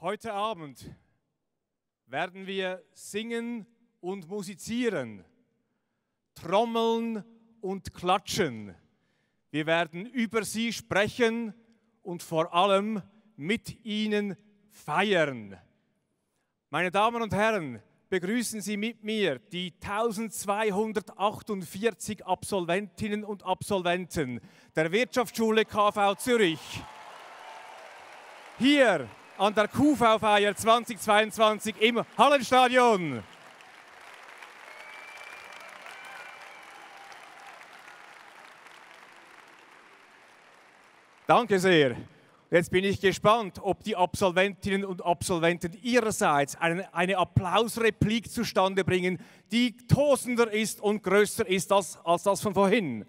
Heute Abend werden wir singen und musizieren, trommeln und klatschen. Wir werden über sie sprechen und vor allem mit ihnen feiern. Meine Damen und Herren, begrüßen Sie mit mir die 1248 Absolventinnen und Absolventen der Wirtschaftsschule KV Zürich. Hier an der QV-Feier 2022 im Hallenstadion. Danke sehr. Jetzt bin ich gespannt, ob die Absolventinnen und Absolventen ihrerseits eine, eine Applausreplik zustande bringen, die tosender ist und größer ist als, als das von vorhin.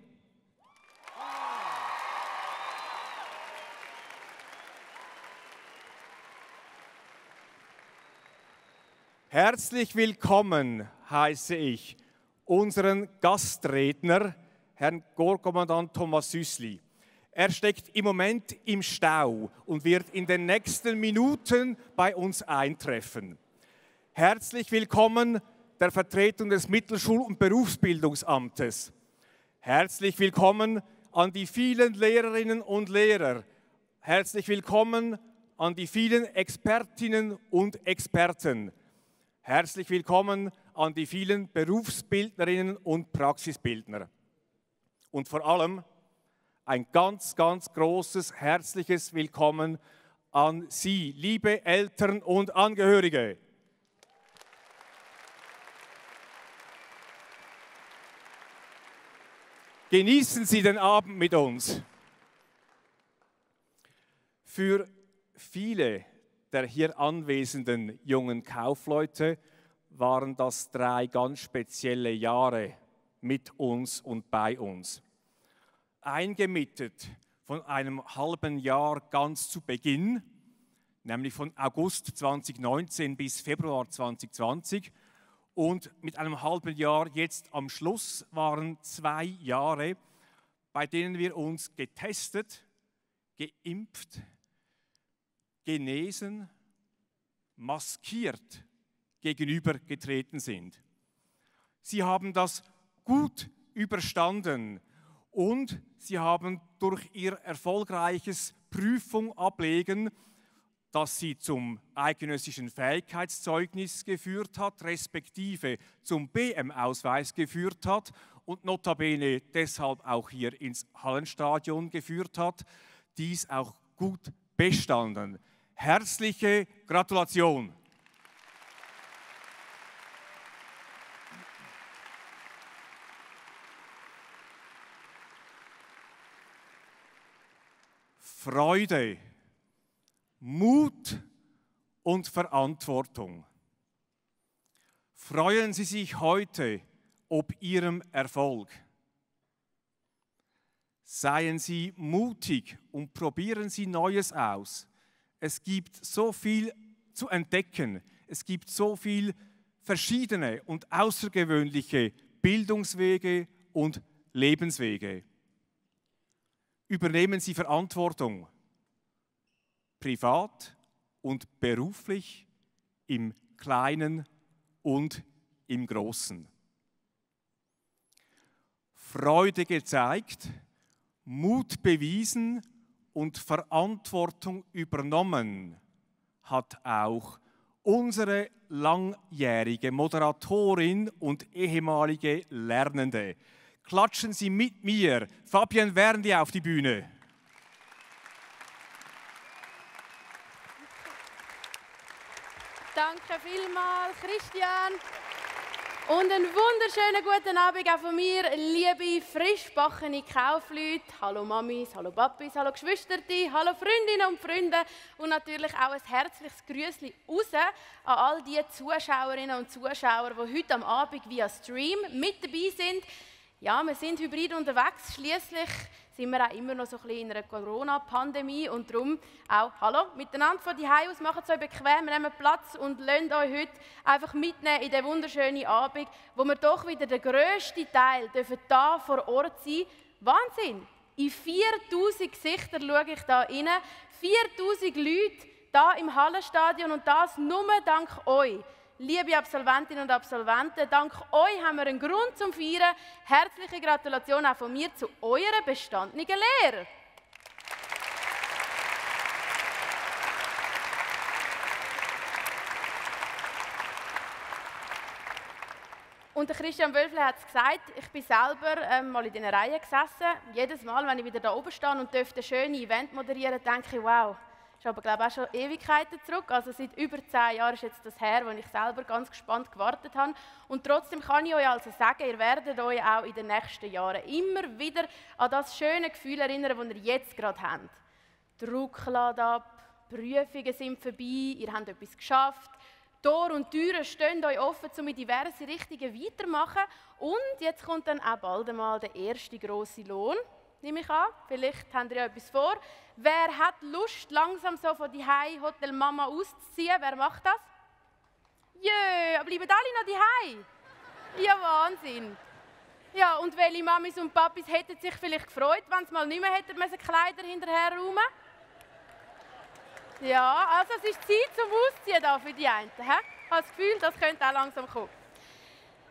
Herzlich willkommen heiße ich unseren Gastredner, Herrn Gorkommandant Thomas Süßli. Er steckt im Moment im Stau und wird in den nächsten Minuten bei uns eintreffen. Herzlich willkommen der Vertretung des Mittelschul- und Berufsbildungsamtes. Herzlich willkommen an die vielen Lehrerinnen und Lehrer. Herzlich willkommen an die vielen Expertinnen und Experten. Herzlich willkommen an die vielen Berufsbildnerinnen und Praxisbildner. Und vor allem ein ganz, ganz großes, herzliches Willkommen an Sie, liebe Eltern und Angehörige. Genießen Sie den Abend mit uns. Für viele der hier anwesenden jungen Kaufleute waren das drei ganz spezielle Jahre mit uns und bei uns. Eingemietet von einem halben Jahr ganz zu Beginn, nämlich von August 2019 bis Februar 2020 und mit einem halben Jahr jetzt am Schluss waren zwei Jahre, bei denen wir uns getestet, geimpft, genesen, maskiert gegenübergetreten sind. Sie haben das gut überstanden und sie haben durch ihr erfolgreiches Prüfung ablegen, das sie zum eidgenössischen Fähigkeitszeugnis geführt hat, respektive zum BM-Ausweis geführt hat und notabene deshalb auch hier ins Hallenstadion geführt hat, dies auch gut bestanden. Herzliche Gratulation. Freude, Mut und Verantwortung. Freuen Sie sich heute ob Ihrem Erfolg. Seien Sie mutig und probieren Sie Neues aus. Es gibt so viel zu entdecken. Es gibt so viel verschiedene und außergewöhnliche Bildungswege und Lebenswege. Übernehmen Sie Verantwortung, privat und beruflich, im Kleinen und im Großen. Freude gezeigt, Mut bewiesen und Verantwortung übernommen hat auch unsere langjährige Moderatorin und ehemalige Lernende. Klatschen Sie mit mir Fabian Verndi auf die Bühne. Danke vielmals, Christian. Und einen wunderschönen guten Abend auch von mir, liebe frischbackene Kaufleute. Hallo Mamis, hallo Papis, hallo Geschwisterte, hallo Freundinnen und Freunde und natürlich auch ein herzliches Grüßli raus an all die Zuschauerinnen und Zuschauer, die heute am Abend via Stream mit dabei sind. Ja, wir sind hybrid unterwegs. Schließlich sind wir auch immer noch so ein bisschen in einer Corona-Pandemie und darum auch, hallo, miteinander von die aus, macht es euch bequem, nehmen Platz und lasst euch heute einfach mitnehmen in den wunderschönen Abend, wo wir doch wieder den grössten Teil dürfen da vor Ort sein. Wahnsinn! In 4000 Gesichter schaue ich da rein, 4000 Leute da im Hallenstadion und das nur dank euch. Liebe Absolventinnen und Absolventen, dank euch haben wir einen Grund zum Feiern. Herzliche Gratulation auch von mir zu eurer bestandenen Lehre. Und Christian Wölfle hat es gesagt, ich bin selber ähm, mal in diesen Reihen gesessen. Jedes Mal, wenn ich wieder da oben stehe und dürfte ein schönes Event moderieren, denke ich, wow, ist aber glaube auch schon Ewigkeiten zurück. Also seit über zehn Jahren ist jetzt das her, wo ich selber ganz gespannt gewartet habe. Und trotzdem kann ich euch also sagen, ihr werdet euch auch in den nächsten Jahren immer wieder an das schöne Gefühl erinnern, das ihr jetzt gerade habt. Druck lädt ab, Prüfungen sind vorbei, ihr habt etwas geschafft, Tor und Türen stehen euch offen, um in diverse Richtungen weiterzumachen. Und jetzt kommt dann auch bald einmal der erste große Lohn, nehme ich an. Vielleicht habt ihr ja etwas vor. Wer hat Lust, langsam so von die Hotel Mama auszuziehen? Wer macht das? Jö, aber bleiben alle noch die Ja, Wahnsinn. Ja, und welche Mamis und Papis hätten sich vielleicht gefreut, wenn sie mal nicht mehr hätten müssen Kleider hinterher räumen ja, also es ist Zeit zum Ausziehen da für die einen. Ich habe das Gefühl, das könnte auch langsam kommen.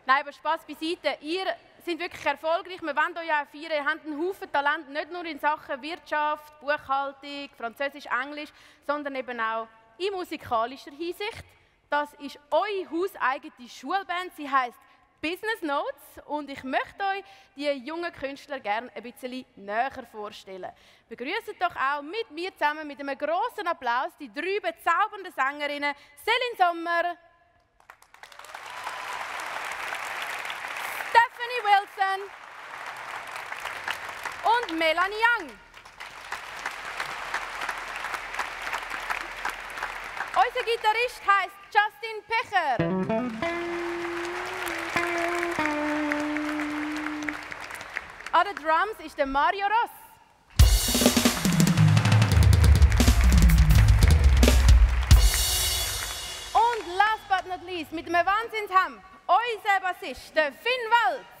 Nein, aber Spaß beiseite. Ihr seid wirklich erfolgreich. Wir wollen euch auch feiern. Ihr habt einen Haufen Talent, nicht nur in Sachen Wirtschaft, Buchhaltung, Französisch, Englisch, sondern eben auch in musikalischer Hinsicht. Das ist eure hauseigene Schulband. Sie heißt Business Notes und ich möchte euch die jungen Künstler gerne ein bisschen näher vorstellen. Begrüßt doch auch mit mir zusammen mit einem großen Applaus die drei bezaubernden Sängerinnen Selin Sommer, Wilson und Melanie Young. Unser Gitarrist heißt Justin Pecher. An den Drums ist der Mario Ross. Und last but not least, mit einem Wahnsinnshemd, unser Bassist, der Finn Walz.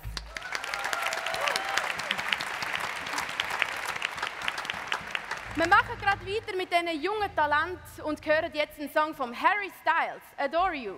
Wir machen gerade weiter mit diesen jungen Talenten und hören jetzt einen Song von Harry Styles, Adore You.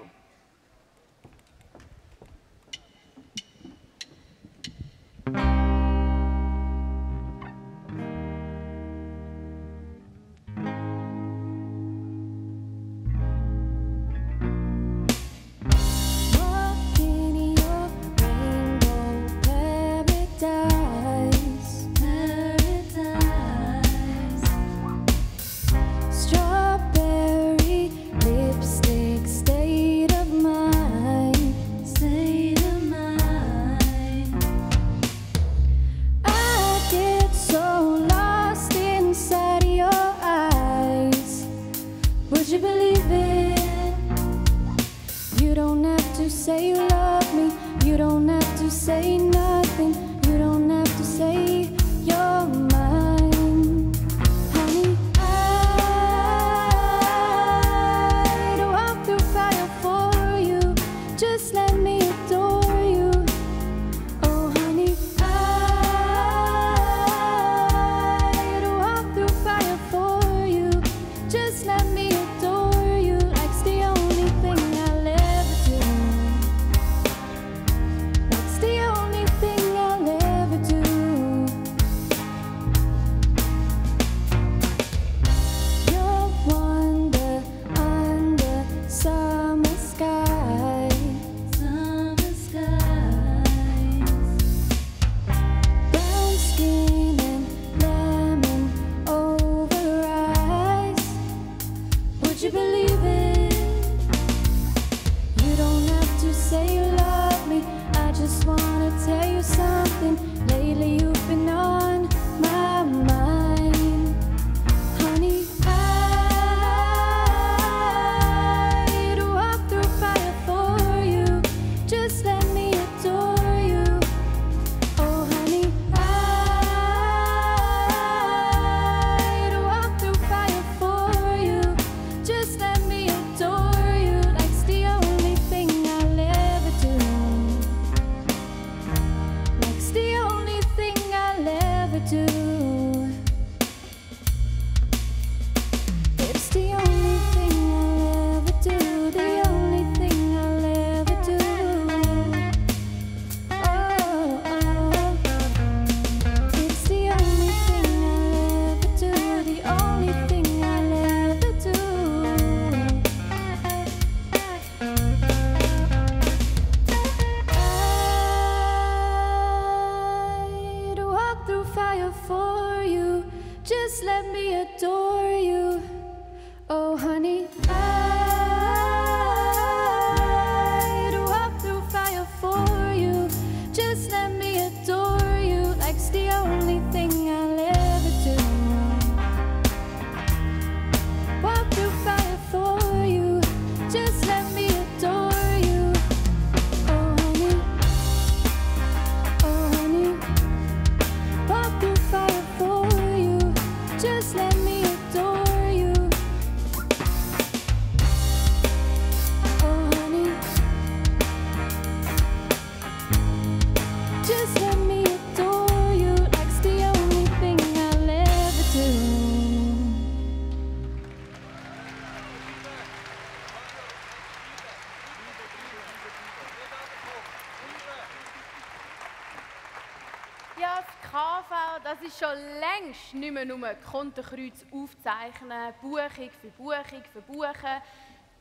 Kontenkreuz aufzeichnen, Buchung für Buchung für Buchen,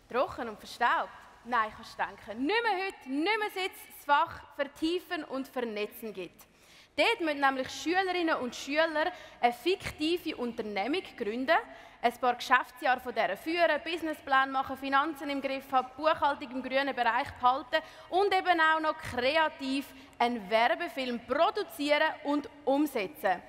trocken und verstaubt. Nein, kannst du denken, nicht mehr heute, nicht mehr seit es das Fach Vertiefen und Vernetzen gibt. Dort müssen nämlich Schülerinnen und Schüler eine fiktive Unternehmung gründen, ein paar Geschäftsjahre von dieser führen, Businessplan machen, Finanzen im Griff haben, Buchhaltung im grünen Bereich behalten und eben auch noch kreativ einen Werbefilm produzieren und umsetzen.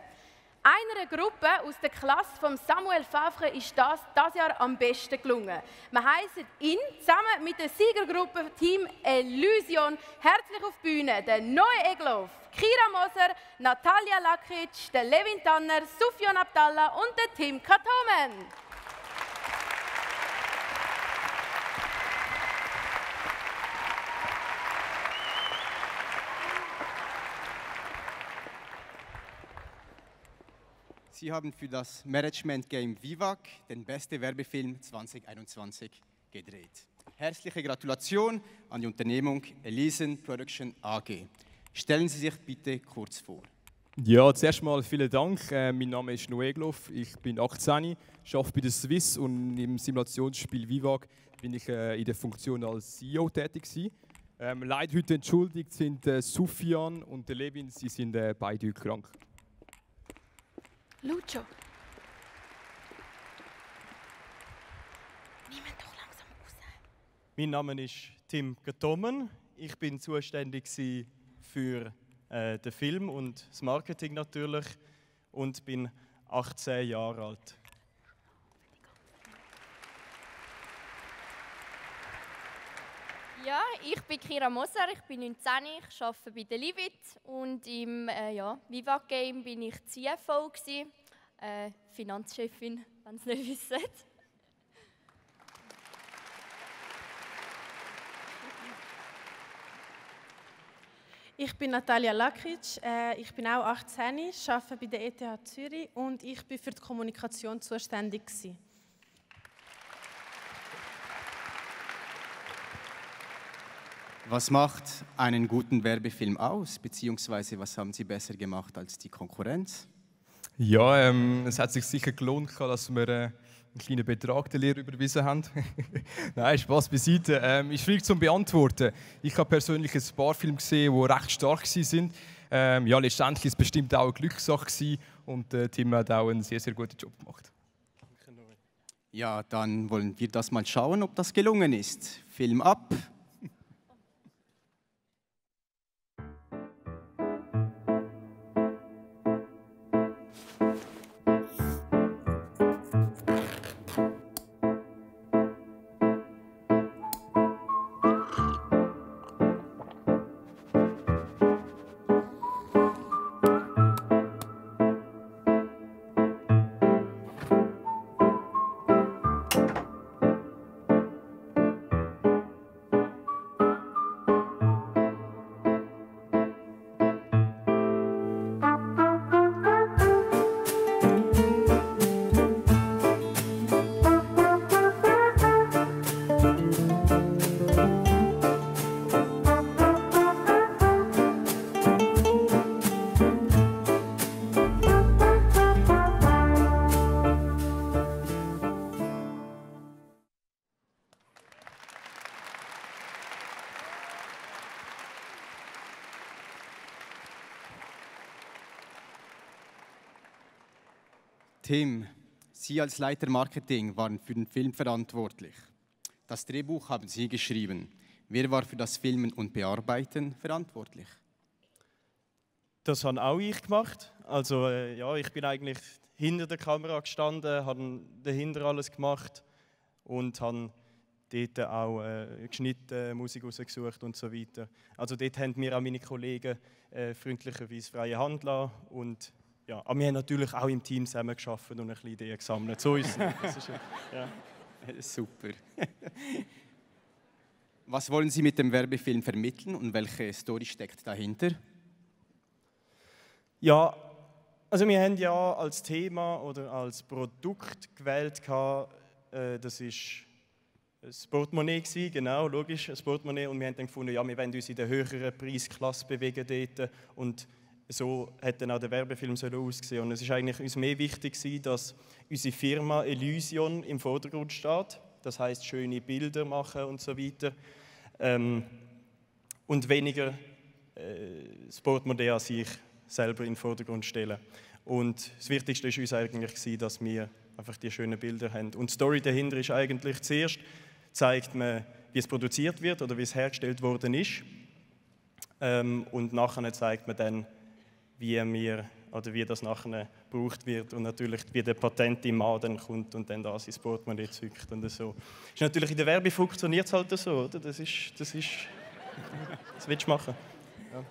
Einer Gruppe aus der Klasse von Samuel Favre ist das das Jahr am besten gelungen. Wir heißen ihn zusammen mit der Siegergruppe Team Elysion herzlich auf die Bühne. Der neue Egloff, Kira Moser, Natalia Lakic, der Levin Tanner, Sufjan Abdallah und der Tim Katomen. Sie haben für das Management Game Vivac den beste Werbefilm 2021 gedreht. Herzliche Gratulation an die Unternehmung Elisen Production AG. Stellen Sie sich bitte kurz vor. Ja, zuerst mal vielen Dank. Äh, mein Name ist Noé Gloff, ich bin 18, arbeite bei der Swiss und im Simulationsspiel Vivac bin ich äh, in der Funktion als CEO tätig. gewesen. Ähm, leider heute entschuldigt sind äh, Sufjan und Levin, sie sind äh, beide krank. Lucio. Nimm doch langsam raus. Mein Name ist Tim Gatomen. Ich bin zuständig für äh, den Film und das Marketing natürlich und bin 18 Jahre alt. Ja, ich bin Kira Moser, ich bin 19, ich arbeite bei der Livit und im äh, ja, Vivac Game bin ich CFO, gewesen, äh, Finanzchefin, wenn Sie nicht wissen. Ich bin Natalia Lakic, äh, ich bin auch 18, arbeite bei der ETH Zürich und ich bin für die Kommunikation zuständig. Gewesen. Was macht einen guten Werbefilm aus, beziehungsweise was haben Sie besser gemacht als die Konkurrenz? Ja, ähm, es hat sich sicher gelohnt, dass wir äh, einen kleinen Betrag der Lehrer überwiesen haben. Nein, Spaß beiseite. Ähm, ist schwierig zu beantworten. Ich habe persönlich ein paar Filme gesehen, die recht stark waren. Ähm, ja, letztendlich war es bestimmt auch eine Glückssache und äh, Tim hat auch einen sehr, sehr guten Job gemacht. Ja, dann wollen wir das mal schauen, ob das gelungen ist. Film ab. Tim, Sie als Leiter Marketing waren für den Film verantwortlich. Das Drehbuch haben Sie geschrieben. Wer war für das Filmen und Bearbeiten verantwortlich? Das habe auch ich gemacht. Also äh, ja, ich bin eigentlich hinter der Kamera gestanden, habe dahinter alles gemacht und habe dort auch äh, geschnitten, Musik rausgesucht und so weiter. Also dort haben mir auch meine Kollegen äh, freundlicherweise freie Hand lassen und ja, aber wir haben natürlich auch im Team zusammen geschafft und ein bisschen Ideen gesammelt. So ist es. Das ja. Super. Was wollen Sie mit dem Werbefilm vermitteln und welche Story steckt dahinter? Ja, also wir haben ja als Thema oder als Produkt gewählt, äh, das ist ein Portemonnaie gewesen, genau, logisch, ein Portemonnaie. Und wir haben dann gefunden, ja, wir wollen uns in der höheren Preisklasse bewegen dort. Und so hat dann auch der Werbefilm aussehen. Und es ist eigentlich uns mehr wichtig gewesen, dass unsere Firma Elysion im Vordergrund steht. Das heißt schöne Bilder machen und so weiter. Ähm, und weniger äh, das an sich selber in den Vordergrund stellen. Und das Wichtigste ist uns eigentlich, gewesen, dass wir einfach die schönen Bilder haben. Und die Story dahinter ist eigentlich zuerst, zeigt man, wie es produziert wird oder wie es hergestellt worden ist. Ähm, und nachher zeigt man dann, wie wir oder wie das nachher gebraucht wird und natürlich wie der Patent im Mann dann kommt und dann das ins Portemonnaie zückt und so. Ist natürlich in der Werbung funktioniert es halt so, oder? Das ist, das ist, das willst du machen. Ja.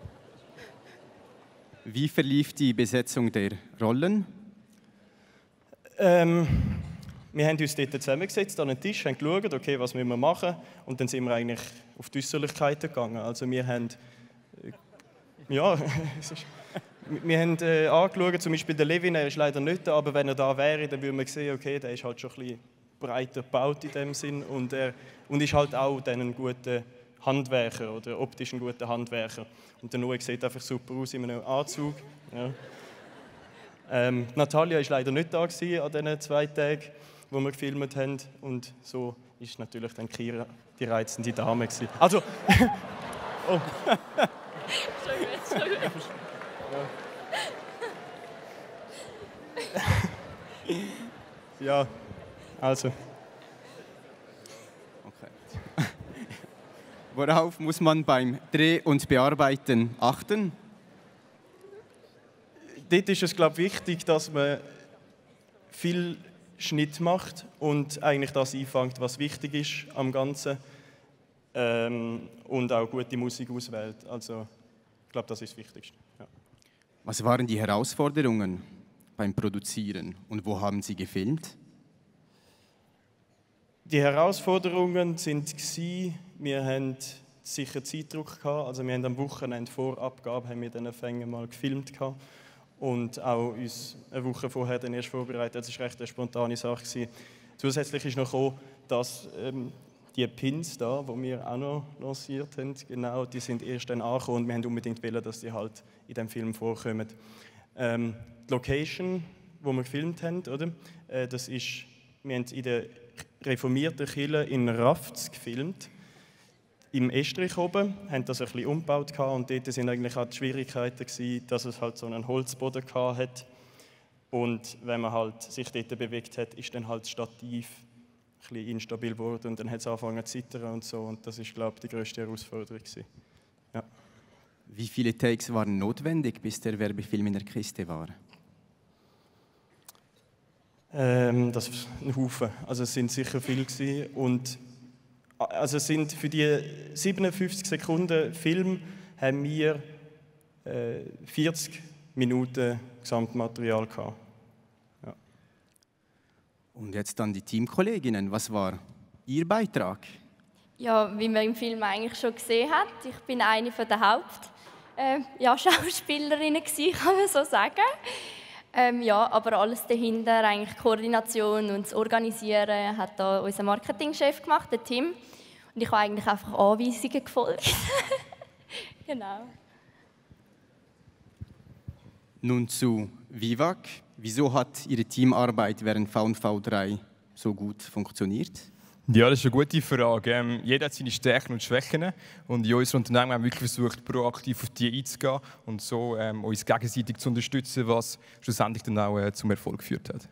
Wie verlief die Besetzung der Rollen? Ähm, wir haben uns dort zusammengesetzt an den Tisch, haben geschaut, okay, was müssen wir machen und dann sind wir eigentlich auf die Äußerlichkeiten gegangen. Also wir haben, äh, ja, es ist, wir haben äh, angeschaut, zum Beispiel der Levin, er ist leider nicht da, aber wenn er da wäre, dann würde man sehen, okay, der ist halt schon ein bisschen breiter gebaut in dem Sinn und er und ist halt auch dann ein guter Handwerker oder optisch ein guter Handwerker. Und der Noah sieht einfach super aus in einem Anzug. Ja. Ähm, Natalia ist leider nicht da gewesen an diesen zwei Tagen, wo wir gefilmt haben. Und so ist natürlich dann Kira die reizende Dame gewesen. Also, oh. ja, also. Okay. Worauf muss man beim Dreh- und Bearbeiten achten? dort ist es glaube ich, wichtig, dass man viel Schnitt macht und eigentlich das einfängt, was wichtig ist am Ganzen ähm, und auch gute Musik auswählt. Also ich glaube, das ist das Wichtigste. Was waren die Herausforderungen beim Produzieren und wo haben Sie gefilmt? Die Herausforderungen sind gsi, wir haben sicher Zeitdruck gehabt, also wir haben am Wochenende vor Abgabe haben wir dann Fänge mal gefilmt gehabt und auch uns eine Woche vorher dann erst vorbereitet. Das war recht eine spontane Sache. Zusätzlich ist noch gekommen, dass ähm, die Pins da, die wir auch noch lanciert haben, genau, die sind erst dann angekommen und wir haben unbedingt wollen, dass die halt in dem Film vorkommen. Ähm, die Location, wo wir gefilmt haben, oder? Äh, das ist, wir haben in der reformierten Kirche in Rafts gefilmt im Estrich oben, haben das ein bisschen umgebaut und dort sind eigentlich auch die Schwierigkeiten gewesen, dass es halt so einen Holzboden gehabt hat und wenn man halt sich dort bewegt hat, ist dann halt das Stativ ein bisschen instabil geworden und dann hat es angefangen zu zittern und so und das ist glaube ich die größte Herausforderung gewesen. Ja. Wie viele Takes waren notwendig, bis der Werbefilm in der Kiste war? Ähm, das ist ein Haufen. Also es sind sicher viele gewesen. und also es sind für die 57 Sekunden Film haben wir äh, 40 Minuten Gesamtmaterial gehabt. Und jetzt dann die Teamkolleginnen. Was war Ihr Beitrag? Ja, wie man im Film eigentlich schon gesehen hat, ich bin eine von der Haupt äh, ja, Schauspielerinnen gewesen, kann man so sagen. Ähm, ja, aber alles dahinter, eigentlich Koordination und das Organisieren, hat da unser Marketingchef gemacht, der Tim. Und ich habe eigentlich einfach Anweisungen gefolgt. genau. Nun zu Vivac. Wieso hat Ihre Teamarbeit während V&V3 so gut funktioniert? Ja, das ist eine gute Frage. Ähm, jeder hat seine Stärken und Schwächen. Und in unserem Unternehmen haben wir wirklich versucht, proaktiv auf die einzugehen und so ähm, uns gegenseitig zu unterstützen, was schlussendlich dann auch äh, zum Erfolg geführt hat.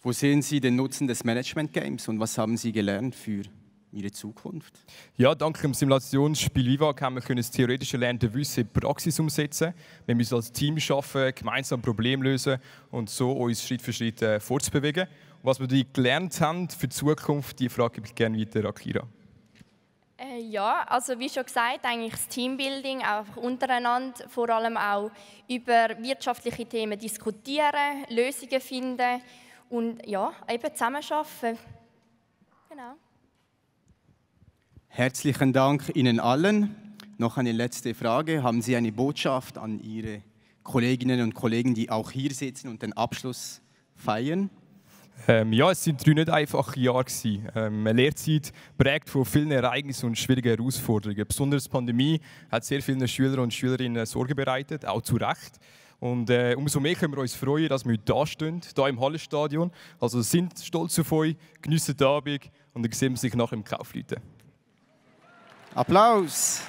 Wo sehen Sie den Nutzen des Management Games und was haben Sie gelernt für Ihre Zukunft? Ja, dank dem Simulationsspiel Viva haben wir können das theoretische Lernen Wissen in die Praxis umsetzen. Wir müssen als Team schaffen, gemeinsam Probleme lösen und so uns Schritt für Schritt äh, fortzubewegen. Und was wir die gelernt haben für die Zukunft, die Frage gebe ich gerne weiter an Kira. Äh, ja, also wie schon gesagt, eigentlich das Teambuilding, einfach untereinander, vor allem auch über wirtschaftliche Themen diskutieren, Lösungen finden und ja, eben zusammenarbeiten. Genau. Herzlichen Dank Ihnen allen. Noch eine letzte Frage. Haben Sie eine Botschaft an Ihre Kolleginnen und Kollegen, die auch hier sitzen und den Abschluss feiern? Ähm, ja, es sind drei nicht einfache Jahre. Ähm, eine Lehrzeit prägt von vielen Ereignissen und schwierigen Herausforderungen. Besonders die Pandemie hat sehr vielen Schülern und Schülerinnen Sorge bereitet, auch zu Recht. Und äh, umso mehr können wir uns freuen, dass wir heute da stehen, hier im Hallenstadion. Also sind stolz auf euch, geniessen den Abend und dann sehen wir sich nachher im Kaufleuten. Applaus!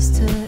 But you chose to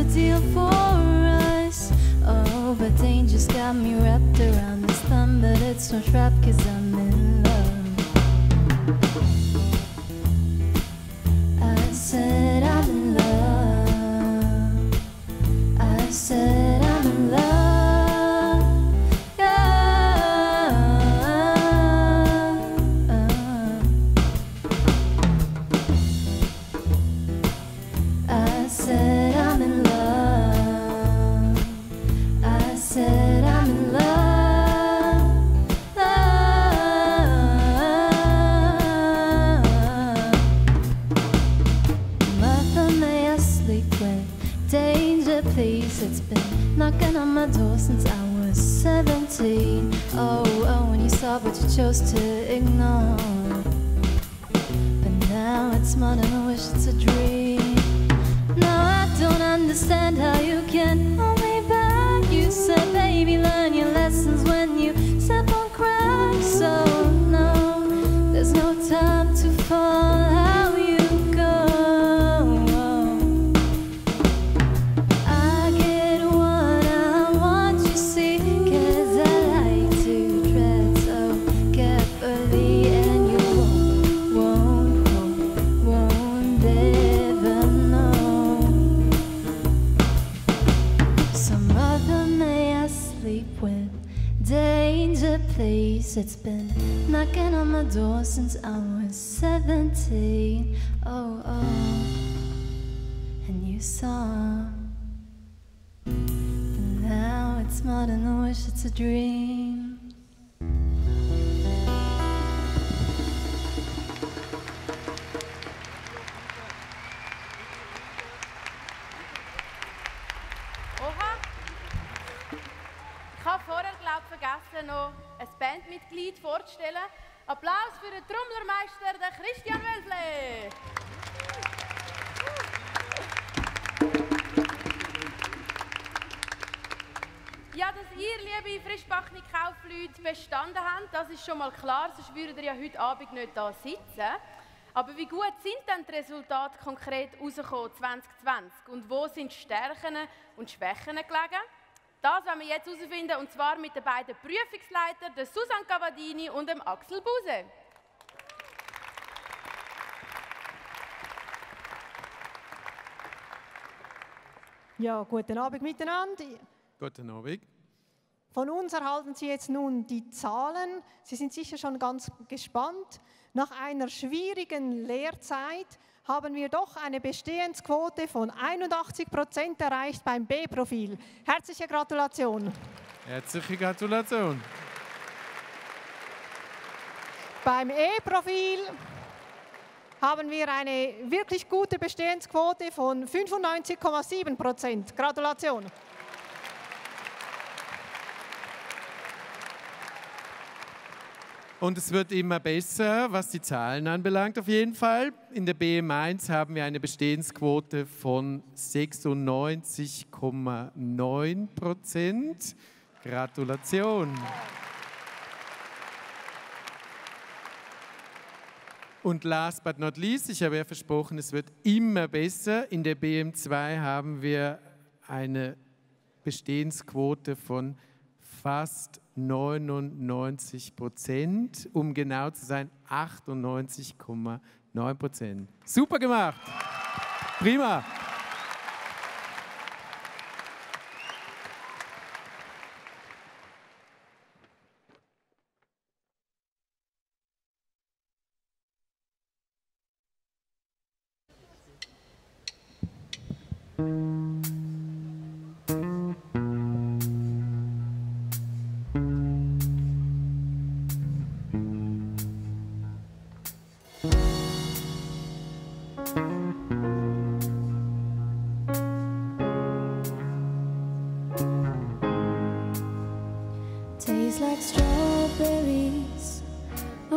a deal for us. Oh, but danger's got me wrapped around this thumb. But it's no trap, cause I'm Trommlermeister, den Christian Wölfle. Ja, dass ihr, liebe frischbackene Kaufleute, bestanden habt, das ist schon mal klar, sonst würdet ihr ja heute Abend nicht da sitzen. Aber wie gut sind denn die Resultate konkret rausgekommen 2020 und wo sind Stärken und Schwächen gelegen? Das werden wir jetzt herausfinden und zwar mit den beiden Prüfungsleitern, der Susan Cavadini und dem Axel Buse. Ja, guten Abend miteinander. Guten Abend. Von uns erhalten Sie jetzt nun die Zahlen. Sie sind sicher schon ganz gespannt. Nach einer schwierigen Lehrzeit haben wir doch eine Bestehensquote von 81 Prozent erreicht beim B-Profil. Herzliche Gratulation. Herzliche Gratulation. Beim E-Profil haben wir eine wirklich gute Bestehensquote von 95,7 Prozent. Gratulation. Und es wird immer besser, was die Zahlen anbelangt, auf jeden Fall. In der BM1 haben wir eine Bestehensquote von 96,9 Prozent. Gratulation. Und last but not least, ich habe ja versprochen, es wird immer besser. In der BM2 haben wir eine Bestehensquote von fast 99 Prozent, um genau zu sein 98,9 Prozent. Super gemacht! Prima!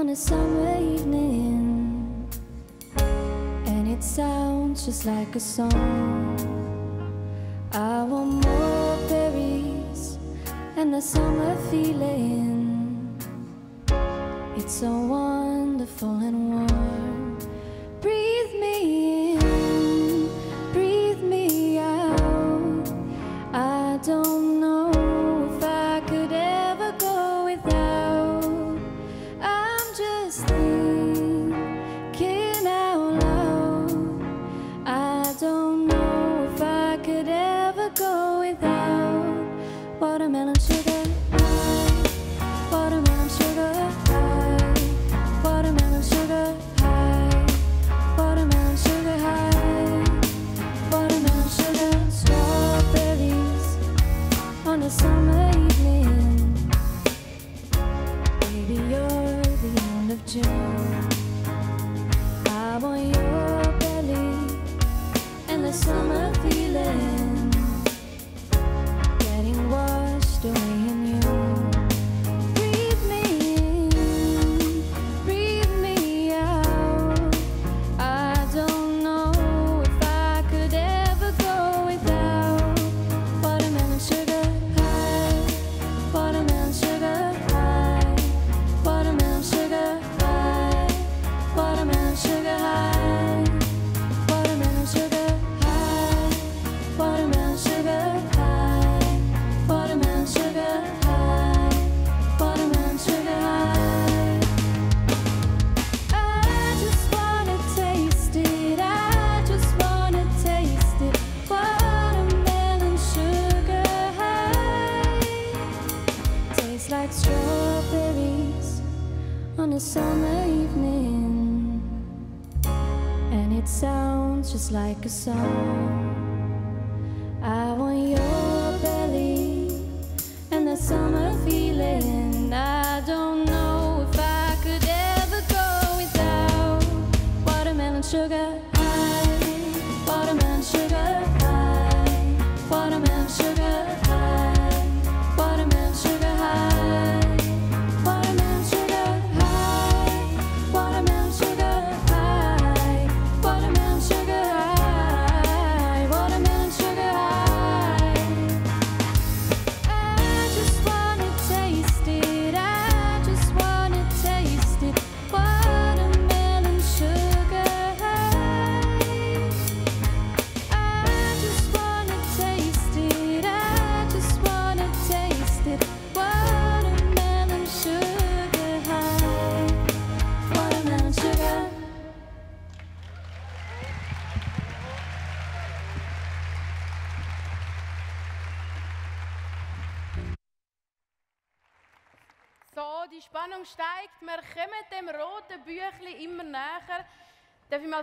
On a summer evening, and it sounds just like a song. I want more berries and the summer feeling. It's so wonderful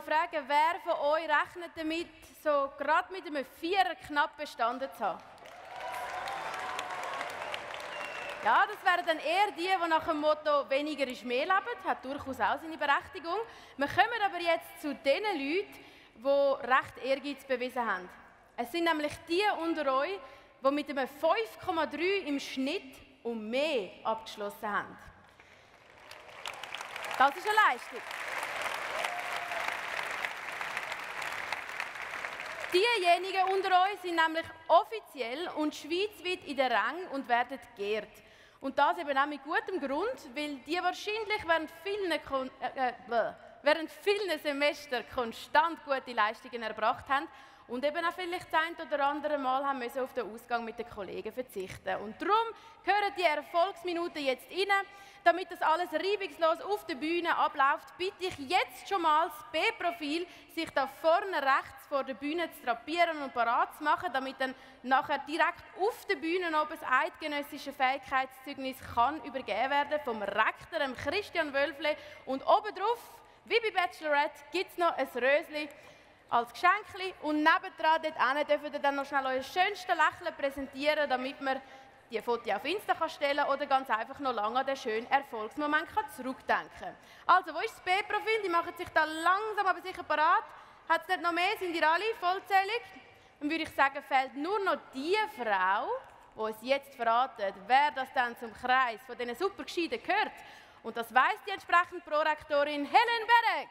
mal fragen, wer von euch rechnet damit, so gerade mit einem Vierer knapp bestanden zu haben? Ja, das wären dann eher die, die nach dem Motto «weniger ist mehr» leben. Hat durchaus auch seine Berechtigung. Wir kommen aber jetzt zu den Leuten, die recht Ehrgeiz bewiesen haben. Es sind nämlich die unter euch, die mit einem 5,3 im Schnitt und mehr abgeschlossen haben. Das ist eine Leistung. Diejenigen unter euch sind nämlich offiziell und schweizweit in der Rang und werden geehrt. Und das eben auch mit gutem Grund, weil die wahrscheinlich während vielen, Kon äh, äh, während vielen Semester konstant gute Leistungen erbracht haben und eben auch vielleicht ein oder andere Mal haben müssen auf den Ausgang mit den Kollegen verzichten. Und darum gehören die Erfolgsminuten jetzt rein. Damit das alles reibungslos auf der Bühne abläuft, bitte ich jetzt schon mal das B-Profil, sich da vorne rechts vor der Bühne zu drapieren und parat zu machen, damit dann nachher direkt auf der Bühne oben das eidgenössische Fähigkeitszeugnis kann übergeben werden vom Rektor Christian Wölfle. Und obendrauf, wie bei Bachelorette, gibt es noch ein Rösli als Geschenk. Und nebendran dort dürfen ihr dann noch schnell euer schönstes Lächeln präsentieren, damit man die Fotos auf Insta kann stellen oder ganz einfach noch lange an den schönen Erfolgsmoment kann zurückdenken. Also, wo ist das B-Profil? Die machen sich da langsam aber sicher parat. Hat es nicht noch mehr? Sind die alle vollzählig? Dann würde ich sagen, fehlt nur noch die Frau, die uns jetzt verratet, wer das dann zum Kreis von diesen super Gescheiden gehört. Und das weiß die entsprechende Prorektorin Helen Berek.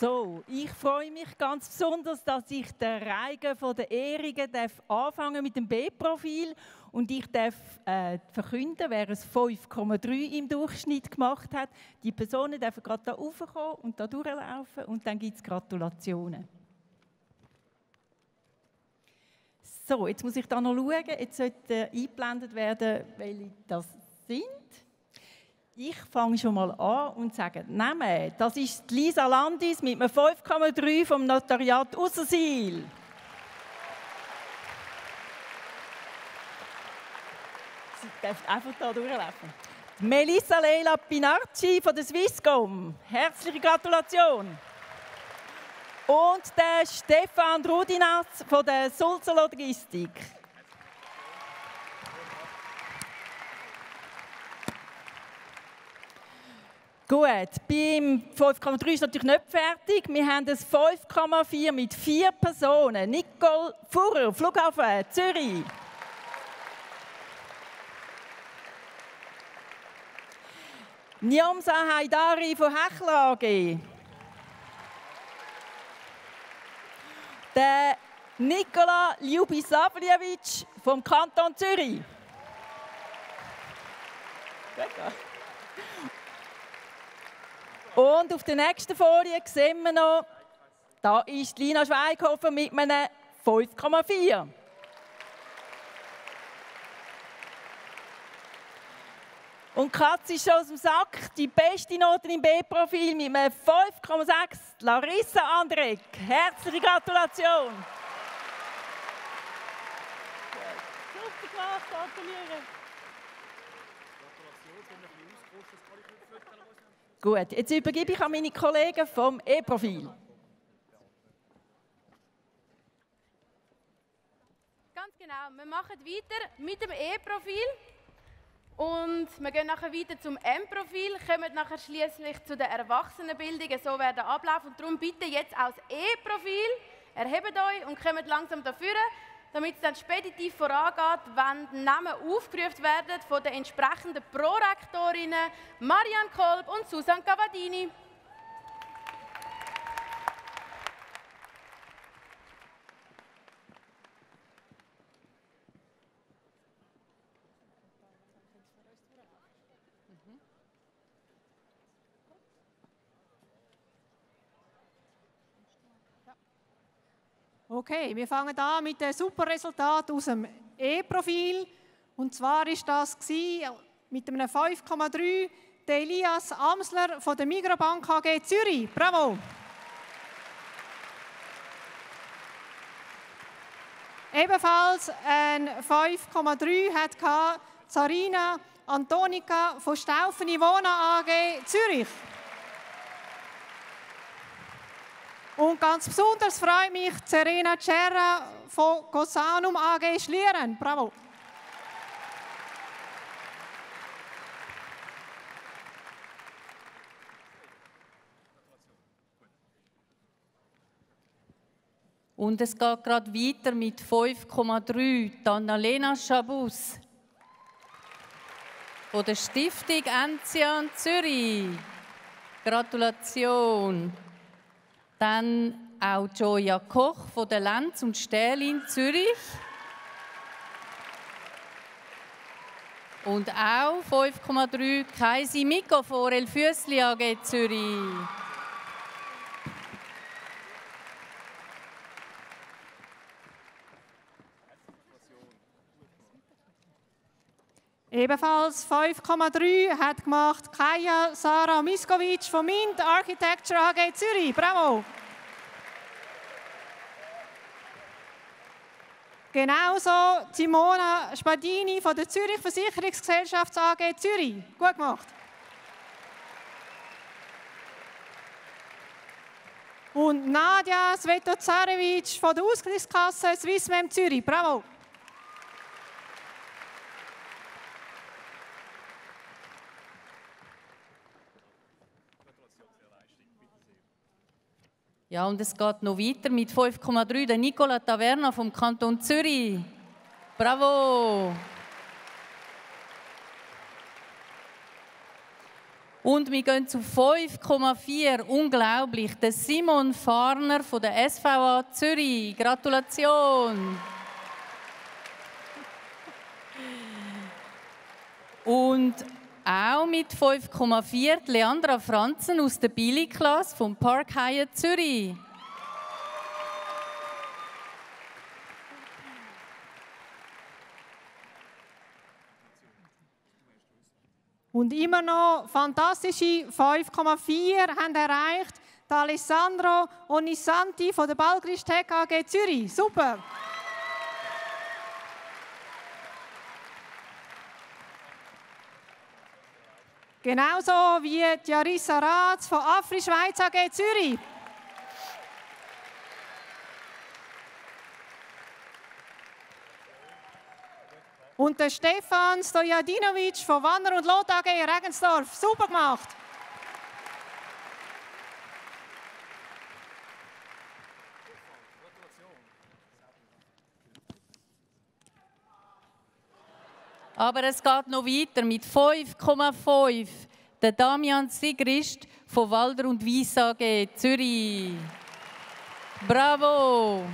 So, ich freue mich ganz besonders, dass ich der Reihe von der Ehrungen darf anfangen mit dem B-Profil und ich darf äh, verkünden, wer es 5,3 im Durchschnitt gemacht hat. Die Personen dürfen gerade da raufkommen und da durchlaufen und dann gibt es Gratulationen. So, jetzt muss ich da noch schauen. Jetzt sollte eingeblendet werden, welche das sind. Ich fange schon mal an und sage, Name, das ist Lisa Landis mit einem 5,3 vom Notariat Aussersil. Sie darf einfach da durchlaufen. Melissa Leila Pinarci von der Swisscom. Herzliche Gratulation. Und der Stefan Rudinas von der Sulzer Logistik. Gut, beim 5,3 ist natürlich nicht fertig. Wir haben das 5,4 mit vier Personen. Nicole Fuhrer, Flughafen Zürich. Niomsa Haidari von Hechler AG. Nikola Ljubisavljevic vom Kanton Zürich. Und auf der nächsten Folie sehen wir noch, da ist Lina Schweighofer mit einem 5,4. Und Katz ist schon aus dem Sack. Die beste Note im B-Profil mit einem 5,6. Larissa Andrek. Herzliche Gratulation. Super gemacht, gratuliere. Gut, jetzt übergebe ich an meine Kollegen vom E-Profil. Ganz genau, wir machen weiter mit dem E-Profil und wir gehen nachher weiter zum M-Profil, kommen nachher schließlich zu der Erwachsenenbildung, so wäre der Ablauf und darum bitte jetzt aus E-Profil, erhebt euch und kommt langsam dafür damit es dann speditiv vorangeht, wenn die Namen aufgerufen werden von den entsprechenden Prorektorinnen Marianne Kolb und Susanne Cavadini. Okay, wir fangen an mit dem super Resultat aus dem E-Profil. Und zwar ist das mit einem 5,3 der Elias Amsler von der Migrobank AG Zürich. Bravo! Ebenfalls ein 5,3 hat Sarina Antonika von Staufen Ivona AG Zürich. Und ganz besonders freut mich Serena Cerra von Cosanum AG Schlieren. Bravo! Und es geht gerade weiter mit 5,3. Annalena Schabus von der Stiftung Enzian Zürich. Gratulation. Dann auch Joya Koch von der Lenz und Stählin Zürich. Und auch 5,3 Kaisi Miko von El Füssli AG Zürich. Ebenfalls 5,3 hat gemacht Kaya Sara Miskovic von Mint Architecture AG Zürich. Bravo! Genauso Simona Spadini von der Zürich Versicherungsgesellschaft AG Zürich. Gut gemacht. Und Nadja Svetozarevic von der Ausgleichskasse Swissmem Zürich. Bravo! Ja, und es geht noch weiter mit 5,3 der Nicola Taverna vom Kanton Zürich. Bravo! Und wir gehen zu 5,4. Unglaublich. Der Simon Farner von der SVA Zürich. Gratulation! Und auch mit 5,4 Leandra Franzen aus der Billy-Klasse vom Park Hyatt Zürich. Und immer noch fantastische 5,4 haben erreicht Alessandro Onisanti von der Balgrist Tech AG Zürich. Super! Genauso wie Jarissa Ratz von Afri Schweiz AG Zürich. Und der Stefan Stojadinovic von Wanner und Lot AG Regensdorf. Super gemacht. Aber es geht noch weiter mit 5,5. Der Damian Sigrist von Walder und Weiss AG Zürich. Bravo!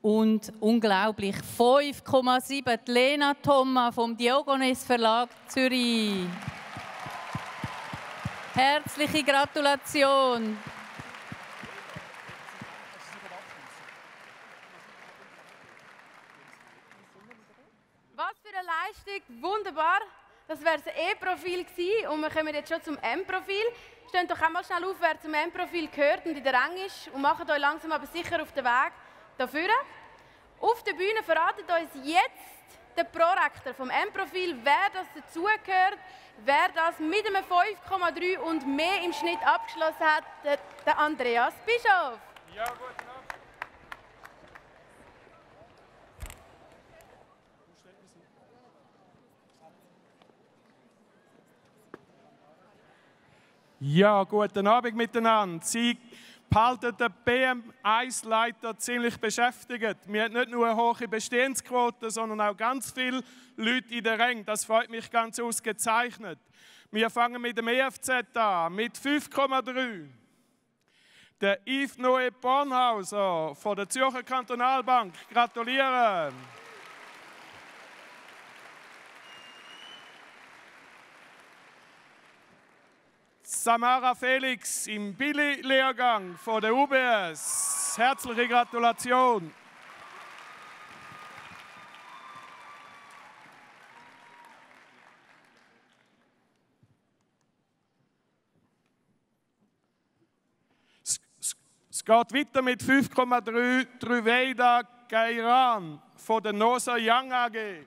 Und unglaublich 5,7 Lena Thoma vom Diogenes Verlag Zürich. Herzliche Gratulation! Was für eine Leistung, wunderbar. Das wäre das E-Profil und wir kommen jetzt schon zum M-Profil. Steht doch einmal schnell auf, wer zum M-Profil gehört und in der Rang ist und macht euch langsam aber sicher auf den Weg dafür. Auf der Bühne verratet uns jetzt der Prorektor vom M-Profil, wer das dazugehört, wer das mit einem 5,3 und mehr im Schnitt abgeschlossen hat, der, Andreas Bischof. Ja, guten Ja, guten Abend miteinander. Sie behalten den BM1-Leiter ziemlich beschäftigt. Wir haben nicht nur eine hohe Bestehensquote, sondern auch ganz viele Leute in der Rängen. Das freut mich ganz ausgezeichnet. Wir fangen mit dem EFZ an, mit 5,3. Der Yves Noé Bornhauser von der Zürcher Kantonalbank. Gratulieren! Samara Felix im Billy-Lehrgang vor der UBS. Herzliche Gratulation. Es geht weiter mit 5,3 Trüveida Gairan von der Nosa Young AG.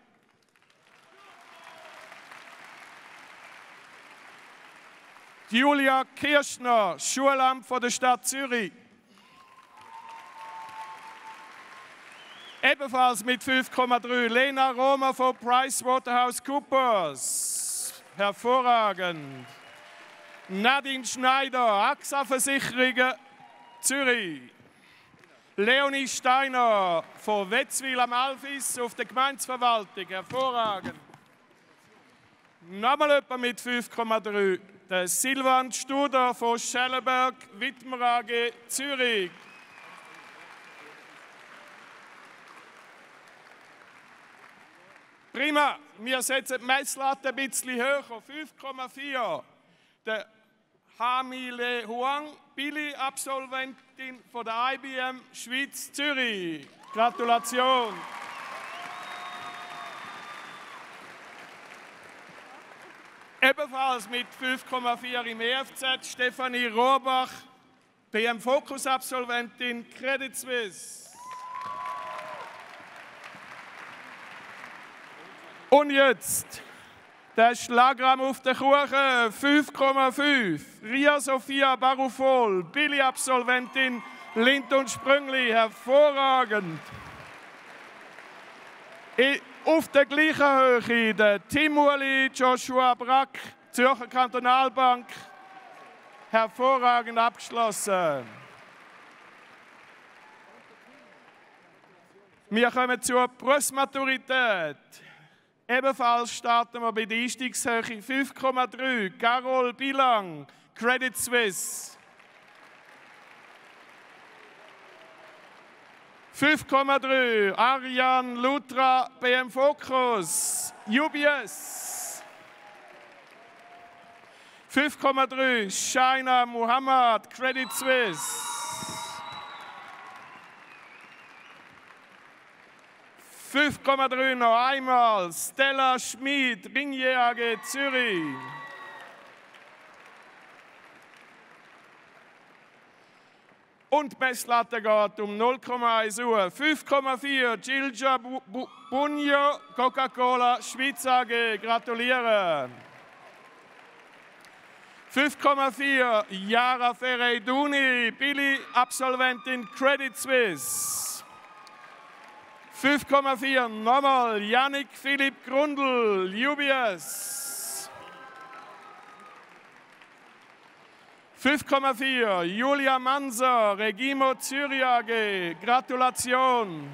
Julia Kirschner, Schulamt von der Stadt Zürich. Ebenfalls mit 5,3 Lena Roma von PricewaterhouseCoopers. Hervorragend. Nadine Schneider, AXA Versicherungen Zürich. Leonie Steiner von Wetzwil am Alfis auf der Gemeindeverwaltung. Hervorragend. Nochmal jemand mit 5,3. Der Silvan Studer von Schellenberg Wittmer AG Zürich. Prima, wir setzen die Messlatte ein bisschen höher, 5,4. Der Hamile Huang, Billy-Absolventin von der IBM Schweiz Zürich. Gratulation. Ebenfalls mit 5,4 im EFZ Stefanie Rohrbach, BM Focus Absolventin Credit Suisse. Und jetzt der Schlagrahm auf der Kuchen 5,5. Ria Sophia Barufol, Billy-Absolventin Lind und Sprüngli, hervorragend. I, auf der gleichen Höhe der Timuli Joshua Brack, Zürcher Kantonalbank, hervorragend abgeschlossen. Wir kommen zur Berufsmaturität. Ebenfalls starten wir bei der Einstiegshöhe 5,3. Carol Bilang, Credit Suisse. 5,3. Ariane Lutra, BM Focus, UBS. 5,3. Shaina Muhammad, Credit Suisse. 5,3 noch einmal. Stella Schmid, AG Zürich. Und Messlatte geht um 0,1 Uhr. 5,4 Gilja Bu- Bu- Bunyo, Coca-Cola, Schweiz AG. Gratuliere. 5,4 Yara Ferreiduni, Billy Absolventin Credit Suisse. 5,4 nochmal Yannick Philipp Grundl, UBS. 5,4 Julia Manser, Regimo Zürich AG, Gratulation.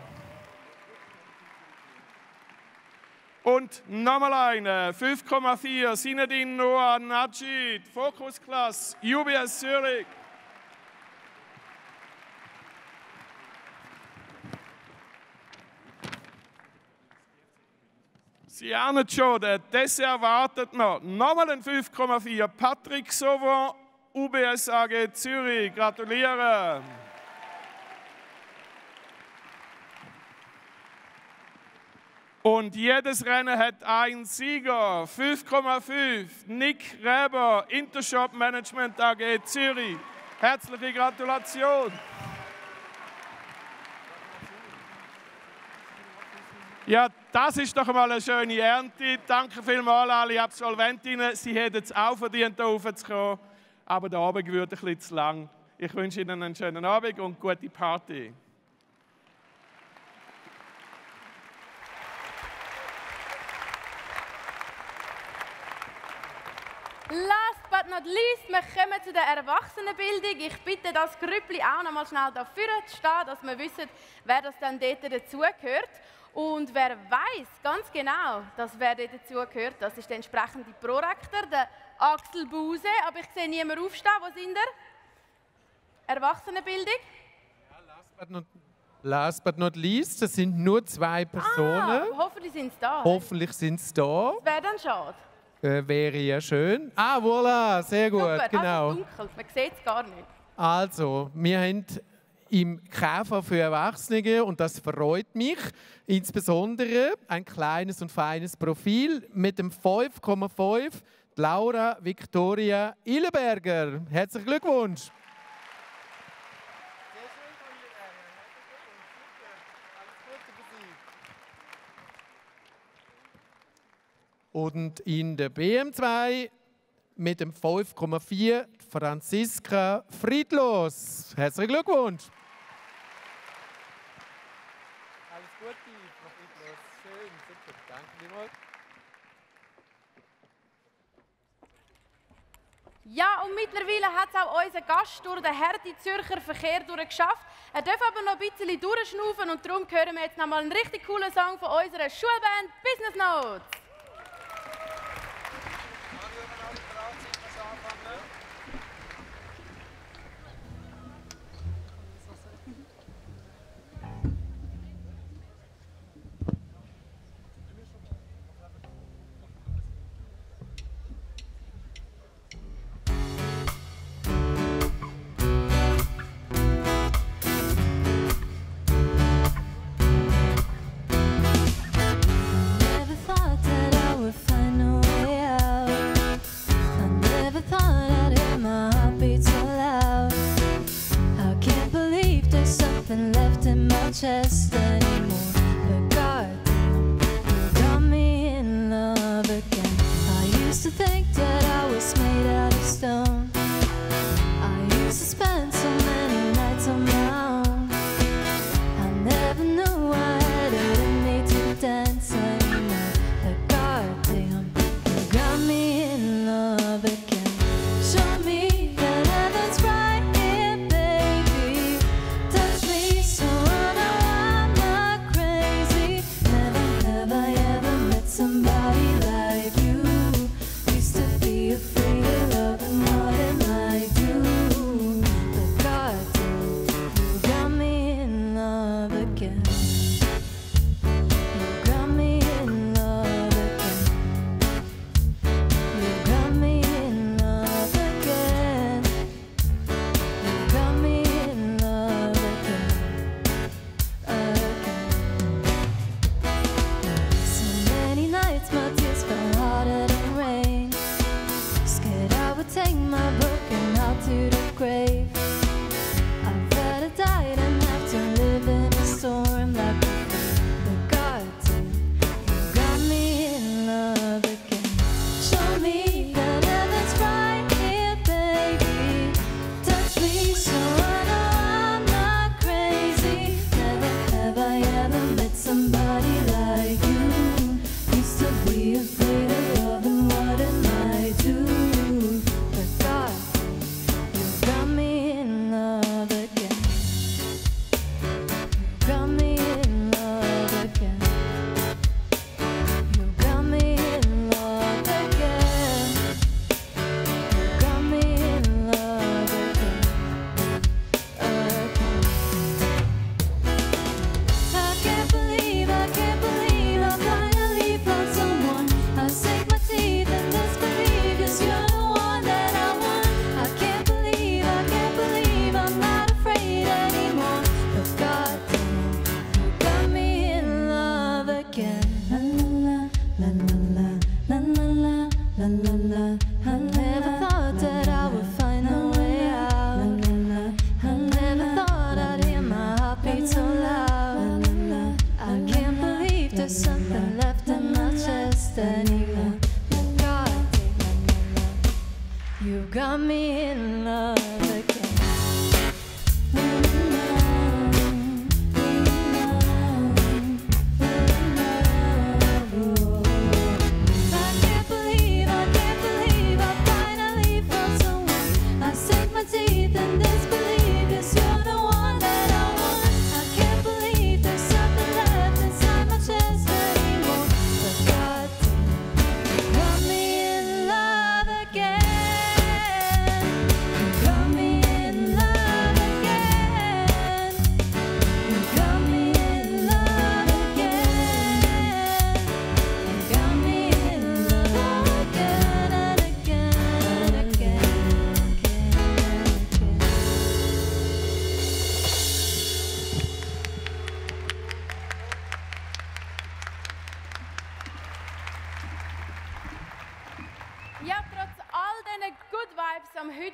Und nochmal eine, 5,4 Sinedin Noah Najid, Fokusklasse, UBS Zürich. Sie ahnen schon, der Dessert wartet noch. Nochmal ein 5,4. Patrick Sauvon, UBS AG Zürich. Gratuliere. Und jedes Rennen hat einen Sieger. 5,5. Nick Reber, Intershop Management AG Zürich. Herzliche Gratulation. Ja, das ist doch mal eine schöne Ernte. Danke vielmals alle Absolventinnen. Sie hätten es auch verdient, hier raufzukommen. Aber der Abend wird ein bisschen zu lang. Ich wünsche Ihnen einen schönen Abend und gute Party. Last but not least, wir kommen zu der Erwachsenenbildung. Ich bitte das Grüppli auch noch mal schnell da vorne zu stehen, dass wir wissen, wer das dann dort dazugehört. Und wer weiß ganz genau, dass wer dort dazugehört, das ist der entsprechende Prorektor, der Axel Buse. Aber ich sehe niemanden aufstehen. Wo sind er? Erwachsenenbildung? But not- Last but not least, es sind nur zwei Ah, Personen. hoffentlich sind sie da. Hoffentlich sind sie da. Wäre dann schade. Äh, wäre ja schön. Ah, voilà, sehr gut, Super, genau. also dunkel, man sieht es gar nicht. Also, wir haben im KV für Erwachsene und das freut mich insbesondere ein kleines und feines Profil mit dem 5,5 Laura Victoria Illenberger. Herzlichen Glückwunsch! Und in der BM2 mit dem 5,4 Franziska Friedlos. Herzlichen Glückwunsch! Alles Gute, Frau Friedlos. Schön, super. Danke, Limon. Ja, und mittlerweile hat es auch unser Gast durch den harten Zürcher Verkehr geschafft. Er darf aber noch ein bisschen durchschnaufen und darum hören wir jetzt nochmal einen richtig coolen Song von unserer Schulband Business Notes. Sanchez.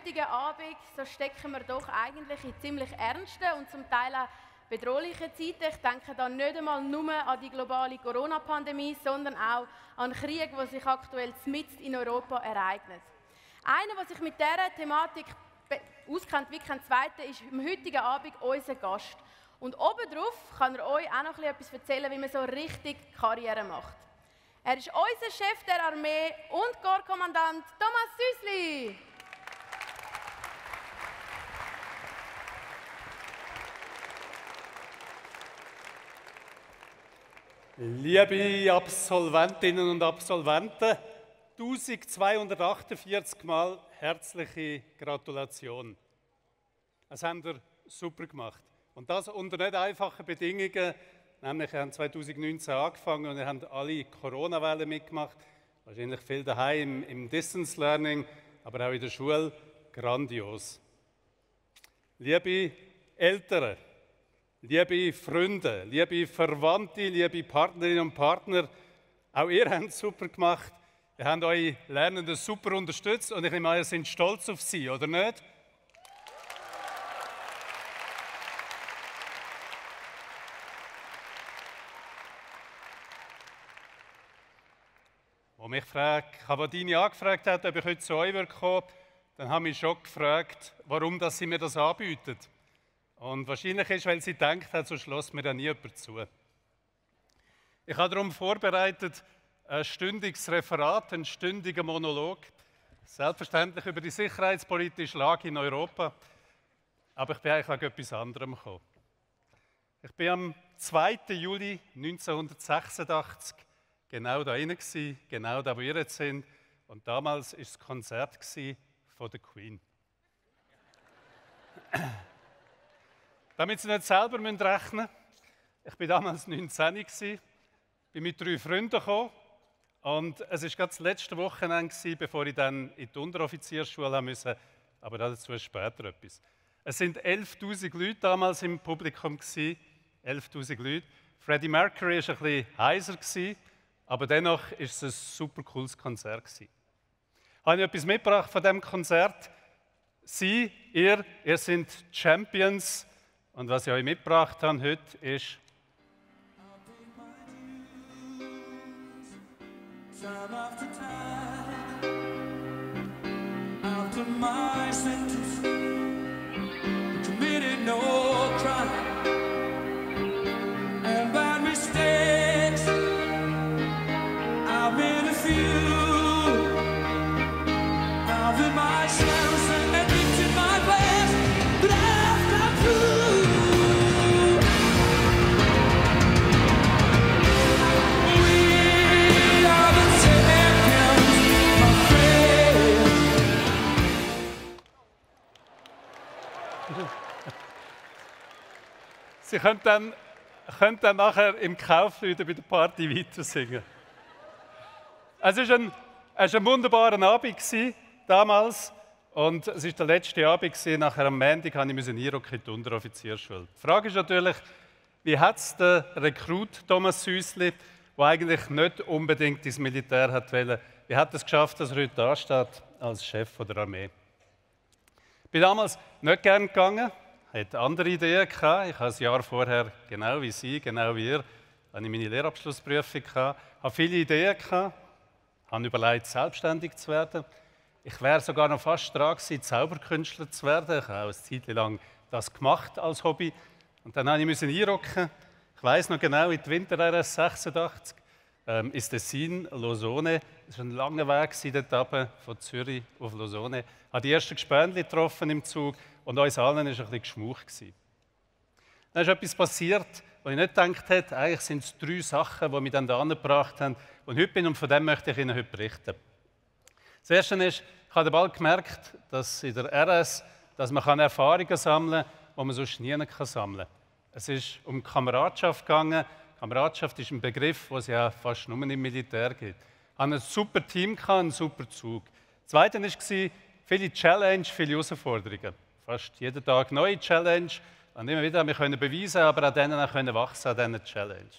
heutigen Abend so stecken wir doch eigentlich in ziemlich ernsten und zum Teil auch bedrohlichen Zeiten. Ich denke da nicht einmal nur an die globale Corona-Pandemie, sondern auch an Krieg, der sich aktuell mitten in Europa ereignet. Einer, der sich mit dieser Thematik auskennt wie kein Zweiter, ist am heutigen Abend unser Gast. Und obendrauf kann er euch auch noch etwas erzählen, wie man so richtig Karriere macht. Er ist unser Chef der Armee und Korpskommandant Thomas Süßli. Liebe Absolventinnen und Absolventen, 1248 Mal herzliche Gratulation. Das haben wir super gemacht. Und das unter nicht einfachen Bedingungen. Nämlich, wir haben 2019 angefangen und wir haben alle Corona-Wellen mitgemacht. Wahrscheinlich viel daheim im, Distance Learning, aber auch in der Schule. Grandios. Liebe Eltern, liebe Freunde, liebe Verwandte, liebe Partnerinnen und Partner, auch ihr habt es super gemacht. Ihr habt eure Lernenden super unterstützt und ich meine, ihr seid stolz auf sie, oder nicht? Als mich fragt, als Dini angefragt hat, ob ich heute zu euch kommen dann habe ich schon gefragt, warum dass sie mir das anbieten. Und wahrscheinlich ist, weil sie denkt hat, so schloss mir dann nie jemand zu. Ich habe darum vorbereitet ein stündiges Referat, ein stündiger Monolog, selbstverständlich über die sicherheitspolitische Lage in Europa. Aber ich bin eigentlich wegen etwas anderem gekommen. Ich bin am 2. Juli 1986 genau da rein, genau da, wo wir jetzt sind. Und damals war das Konzert von der Queen. Damit Sie nicht selber rechnen müssen, ich war damals 19, bin mit drei Freunden gekommen und es war gerade das letzte Wochenende, bevor ich dann in die Unteroffizierschule musste, aber dazu später etwas. Es sind 11.000 Leute damals im Publikum, 11.000 Leute. Freddie Mercury war ein bisschen heiser, aber dennoch war es ein super cooles Konzert. Ich habe etwas mitgebracht von diesem Konzert. Sie, ihr, ihr seid Champions. Und was ich euch mitgebracht habe heute ist. Time after time, after my sentence, committed no Sie können dann, können dann nachher im Kaufleuten bei der Party weiter singen. Es war ein, ein wunderbarer Abend damals. Und es war der letzte Abend. Nachher am Montag musste ich einrücken in die Unteroffizierschule. Die Frage ist natürlich, wie hat es der Rekrut Thomas Süßli, der eigentlich nicht unbedingt ins Militär hat wollen, wie hat es geschafft, dass er heute da steht als Chef der Armee? Ich bin damals nicht gern gegangen hatte andere Ideen. Ich habe ein Jahr vorher, genau wie Sie, genau wie ihr, habe ich meine Lehrabschlussprüfung gehabt, habe viele Ideen gehabt, habe überlegt, selbstständig zu werden. Ich wäre sogar noch fast dran gewesen, Zauberkünstler zu werden. Ich habe auch eine Zeit lang das gemacht als Hobby. Und dann musste ich einrücken. Ich weiß noch genau, in die Winter RS 86 ähm, ist Tessin, Lausanne. Es war ein langer Weg dort von Zürich auf Lausanne. Ich habe die ersten Gespönli getroffen im Zug und uns allen war ein bisschen geschmucht. Dann ist etwas passiert, wo ich nicht gedacht hätte, eigentlich sind es drei Sachen, die mich dann da gebracht haben. Und heute bin und von dem möchte ich Ihnen heute berichten. Das Erste ist, ich habe bald gemerkt, dass in der RS dass man Erfahrungen sammeln kann, die man sonst nie sammeln kann. Es ist um Kameradschaft gegangen. Kameradschaft ist ein Begriff, es ja fast nur im Militär. Ich hatte ein super Team, einen super Zug. Das Zweite war, viele Challenge, viele Herausforderungen fast jeden Tag neue Challenge. Und immer wieder, wir können beweisen, aber an denen auch können wachsen, an diesen Challenge.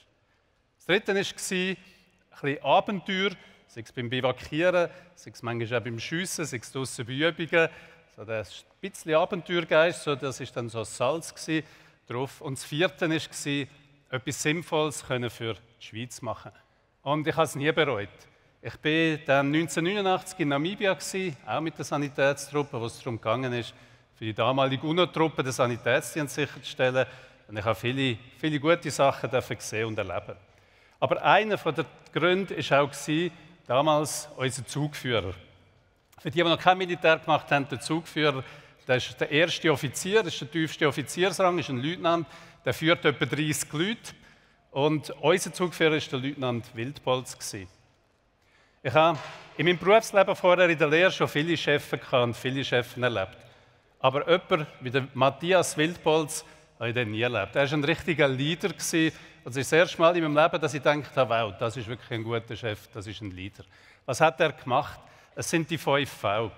Das dritte war ein bisschen Abenteuer, sei es beim Bivakieren, sei es manchmal auch beim Schiessen, sei es draussen bei Übungen. So ein bisschen Abenteuergeist, so, das war dann so Salz. Gewesen. drauf. Und das vierte war, etwas Sinnvolles für die Schweiz machen. Und ich habe es nie bereut. Ich war dann 1989 in Namibia, auch mit der Sanitätstruppe, wo es darum gegangen ist, für die damalige UNO-Truppe den Sanitätsdienst sicherzustellen. Und ich habe viele, viele gute Sachen gesehen und erleben. Aber einer der Gründe war auch damals unser Zugführer. Für die, die noch kein Militär gemacht haben, der Zugführer, das ist der erste Offizier, das ist der tiefste Offiziersrang, ist ein Leutnant, der führt etwa 30 Leute. Und unser Zugführer war der Leutnant Wildbolz. Ich habe in meinem Berufsleben vorher in der Lehre schon viele Chefs und viele Chefs erlebt. Aber jemand wie der Matthias Wildbolz habe ich den nie erlebt. Er war ein richtiger Leader. Und es ist das erste Mal in meinem Leben, dass ich gedacht habe, wow, das ist wirklich ein guter Chef, das ist ein Leader. Was hat er gemacht? Es sind die fünf V.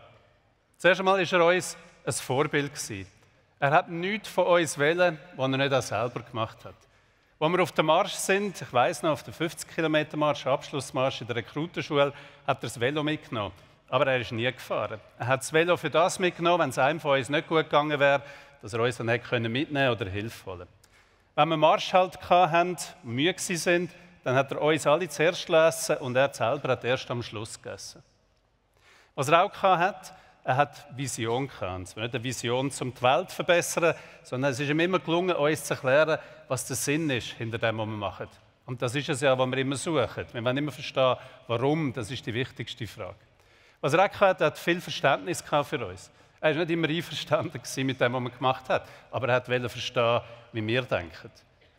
Zuerst einmal war er uns ein Vorbild. Er hat nichts von uns wählen, was er nicht auch selber gemacht hat. Als wir auf dem Marsch sind, ich weiß noch, auf der 50 Kilometer Marsch, Abschlussmarsch in der Rekrutenschule, hat er das Velo mitgenommen. Aber er ist nie gefahren. Er hat das Velo für das mitgenommen, wenn es einem von uns nicht gut gegangen wäre, dass er uns dann hätte mitnehmen oder Hilfe holen Wenn wir Marsch halt hatten, müde sind, dann hat er uns alle zuerst gelesen und er selber hat erst am Schluss gegessen. Was er auch hatte, er hat Vision gehabt. Es war nicht eine Vision, um die Welt zu verbessern, sondern es ist ihm immer gelungen, uns zu erklären, was der Sinn ist hinter dem, was wir machen. Und das ist es ja, was wir immer suchen. Wir wollen immer verstehen, warum, das ist die wichtigste Frage. Was er auch hatte, er hat viel Verständnis für uns. Er war nicht immer einverstanden mit dem, was er gemacht hat, aber er wollte verstehen, wie wir denken.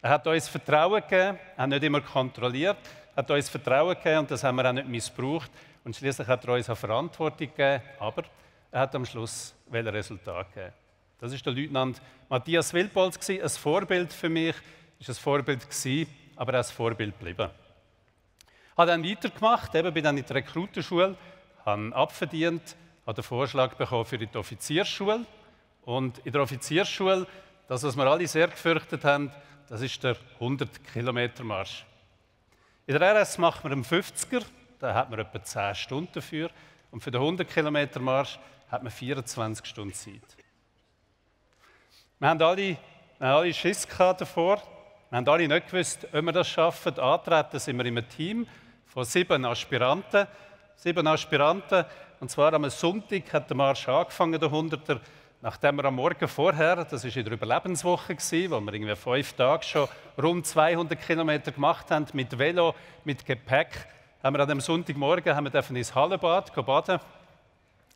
Er hat uns Vertrauen gegeben, er hat nicht immer kontrolliert, er hat uns Vertrauen gegeben und das haben wir auch nicht missbraucht. Und schließlich hat er uns auch Verantwortung gegeben, aber er hat am Schluss Resultat gegeben. Das ist der Leutnant Matthias Wildbolz, ein Vorbild für mich, ist ein Vorbild gewesen, aber auch ein Vorbild geblieben. Habe dann weitergemacht, eben bin dann in der Rekrutenschule, habe abverdient, habe den Vorschlag bekommen für die Offiziersschule. Und in der Offiziersschule, das, was wir alle sehr gefürchtet haben, das ist der 100-Kilometer-Marsch. In der RS macht man einen 50er, da hat man etwa 10 Stunden dafür. Und für den 100-Kilometer-Marsch hat man 24 Stunden Zeit. Wir haben alle, wir haben alle Schiss davor. Wir haben alle nicht gewusst, ob wir das schaffen. Antreten sind wir in einem Team von sieben Aspiranten. Sieben Aspiranten. Und zwar am Sonntag hat der Marsch angefangen, der 100er. Nachdem wir am Morgen vorher, das war in der Überlebenswoche, wo wir irgendwie fünf Tage schon rund 200 Kilometer gemacht haben, mit Velo, mit Gepäck, haben wir an dem Sonntagmorgen haben wir ins Hallenbad baden.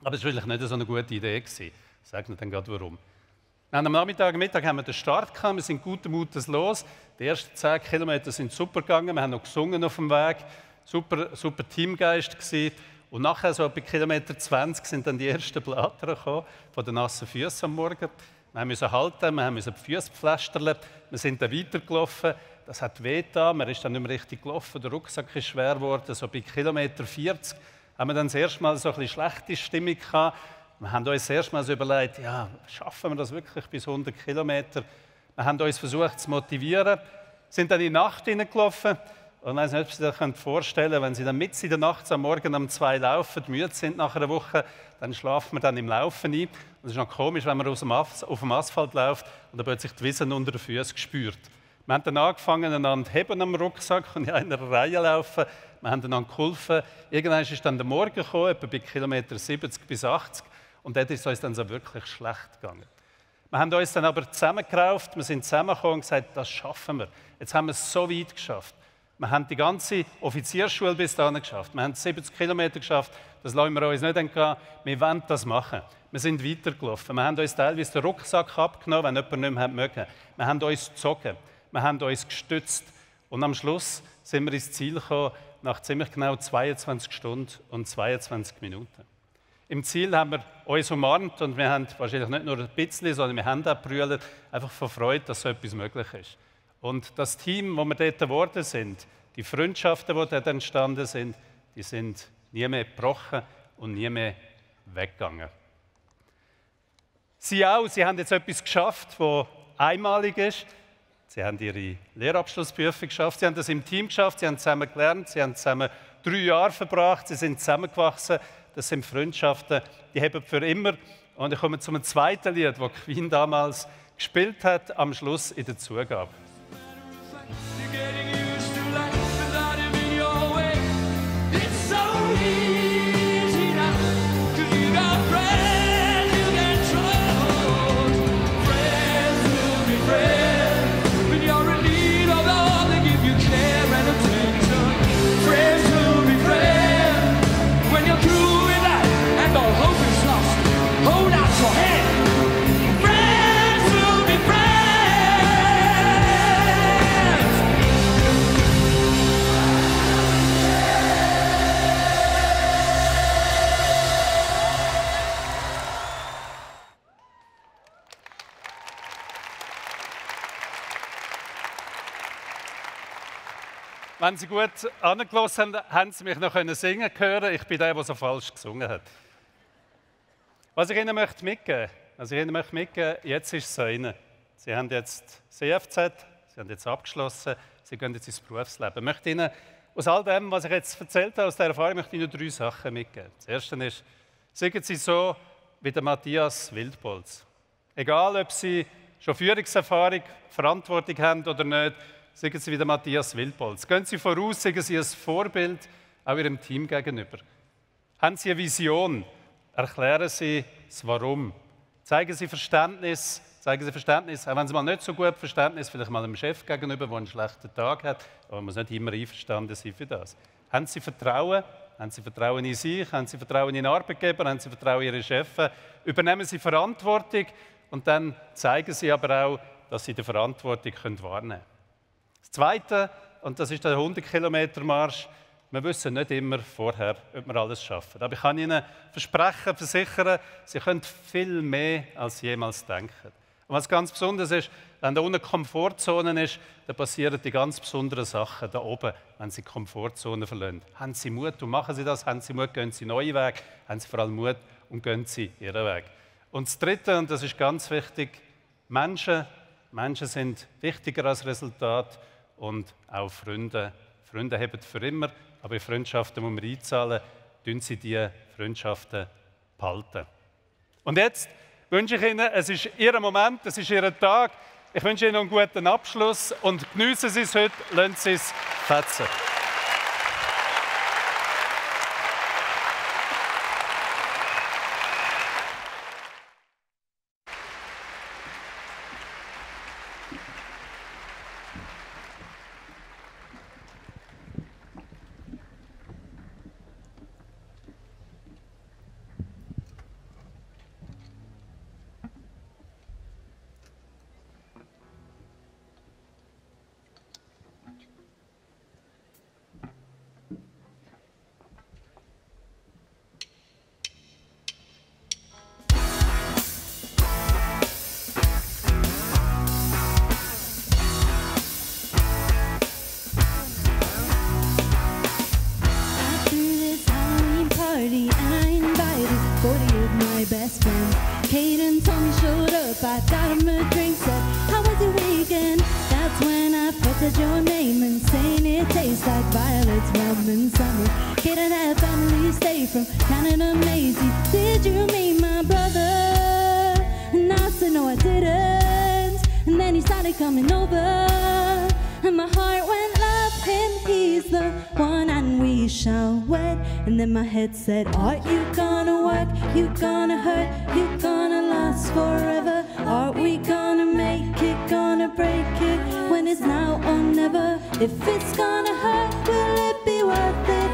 Aber es war wirklich nicht so eine gute Idee. Ich sage Ihnen dann gerade warum. Am Nachmittag, Mittag haben wir den Start gehabt, wir sind guten Mutes los. Die ersten 10 Kilometer sind super gegangen, wir haben noch gesungen auf dem Weg, super, super Teamgeist gewesen. Und nachher, so bei Kilometer 20, sind dann die ersten Blatter gekommen, von den nassen Füßen am Morgen. Wir mussten halten, wir mussten die Füße pflastern, wir sind dann weitergelaufen. Das hat weh getan, man ist dann nicht mehr richtig gelaufen, der Rucksack ist schwer geworden. So bei Kilometer 40 haben wir dann das erste Mal so ein bisschen schlechte Stimmung gehabt. Wir haben uns das erste Mal so überlegt, ja, schaffen wir das wirklich bis 100 Kilometer? Wir haben uns versucht zu motivieren, sind dann in die Nacht hineingelaufen. Und ich weiß nicht, ob Sie sich vorstellen können, wenn Sie dann mitten in der Nacht am Morgen um zwei laufen, müde sind nach einer Woche, dann schlafen wir dann im Laufen ein. Und es ist noch komisch, wenn man auf dem Asphalt läuft und dann plötzlich die Wiesen unter den Füßen spürt. Wir haben dann angefangen, einander heben am Rucksack und in einer Reihe laufen. Wir haben einander geholfen. Irgendwann ist dann der Morgen gekommen, etwa bei Kilometer 70 bis 80. Und dort ist es uns dann so wirklich schlecht gegangen. Wir haben uns dann aber zusammengerauft, wir sind zusammengekommen und gesagt, das schaffen wir. Jetzt haben wir es so weit geschafft. Wir haben die ganze Offizierschule bis dahin geschafft. Wir haben 70 Kilometer geschafft. Das lassen wir uns nicht entgehen. Wir wollen das machen. Wir sind weitergelaufen. Wir haben uns teilweise den Rucksack abgenommen, wenn jemand nicht mehr mögen. Wir haben uns gezogen wir haben uns gestützt und am Schluss sind wir ins Ziel gekommen nach ziemlich genau 22 Stunden und 22 Minuten. Im Ziel haben wir uns umarmt und wir haben wahrscheinlich nicht nur ein bisschen, sondern wir haben auch brüllt, einfach vor Freude, dass so etwas möglich ist. Und das Team, wo wir dort geworden sind, die Freundschaften, die dort entstanden sind, die sind nie mehr gebrochen und nie mehr weggegangen. Sie auch, sie haben jetzt etwas geschafft, das einmalig ist. Sie haben ihre Lehrabschlussprüfung geschafft, sie haben das im Team geschafft, sie haben zusammen gelernt, sie haben zusammen drei Jahre verbracht, sie sind zusammengewachsen. Das sind Freundschaften, die haben für immer. Und ich komme zum zweiten Lied, das Queen damals gespielt hat am Schluss in der Zugabe. Wenn Sie gut angelassen haben, haben Sie mich noch singen hören. Ich bin der, der so falsch gesungen hat. Was ich Ihnen möchte mitgeben, was ich Ihnen möchte mitgeben, jetzt ist es so Ihnen. Sie haben jetzt CFZ, Sie haben jetzt abgeschlossen, Sie gehen jetzt ins Berufsleben. Ich möchte Ihnen aus all dem, was ich jetzt erzählt habe, aus dieser Erfahrung, möchte ich Ihnen drei Sachen mitgeben. Das erste ist, sagen Sie so wie der Matthias Wildbolz. Egal, ob Sie schon Führungserfahrung, Verantwortung haben oder nicht, sagen Sie wie der Matthias Wildbolz. Gehen Sie voraus, sagen Sie ein Vorbild auch Ihrem Team gegenüber. Haben Sie eine Vision? Erklären Sie das Warum. Zeigen Sie Verständnis, zeigen Sie Verständnis, auch wenn Sie mal nicht so gut Verständnis, vielleicht mal einem Chef gegenüber, der einen schlechten Tag hat, aber man muss nicht immer einverstanden sein für das. Haben Sie Vertrauen? Haben Sie Vertrauen in sich? Haben Sie Vertrauen in den Arbeitgeber? Haben Sie Vertrauen in Ihre Chefs? Übernehmen Sie Verantwortung und dann zeigen Sie aber auch, dass Sie die Verantwortung wahrnehmen können. Das Zweite, und das ist der 100-Kilometer-Marsch, wir wissen nicht immer vorher, ob wir alles schaffen. Aber ich kann Ihnen versprechen, versichern, Sie können viel mehr als jemals denken. Und was ganz besonders ist, wenn da unten Komfortzone ist, dann passieren die ganz besonderen Sachen da oben, wenn Sie Komfortzone verlassen. Haben Sie Mut und machen Sie das, haben Sie Mut, gehen Sie neue Wege, haben Sie vor allem Mut und gehen Sie Ihren Weg. Und das Dritte, und das ist ganz wichtig, Menschen, Menschen sind wichtiger als Resultat und auch Freunde. Freunde haben für immer, aber in Freundschaften muss man einzahlen, tun Sie diese Freundschaften behalten. Und jetzt wünsche ich Ihnen, es ist Ihr Moment, es ist Ihr Tag. Ich wünsche Ihnen einen guten Abschluss und genießen Sie es heute, lassen Sie es fetzen. Coming over. And my heart went, Love him, he's the one, and we shall wed. And then my head said, Are you gonna work? You gonna hurt? You gonna last forever? Are we gonna make it? Gonna break it? When it's now or never? If it's gonna hurt, will it be worth it?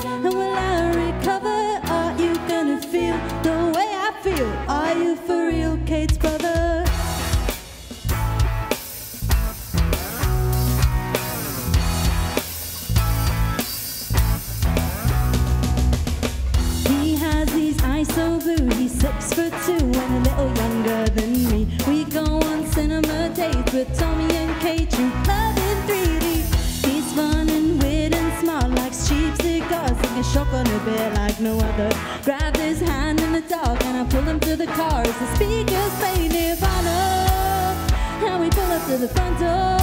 Cigars, on a bit like no other. Grabbed his hand in the dark and I pulled him to the car as the speakers play Nirvana. Now we pull up to the front door,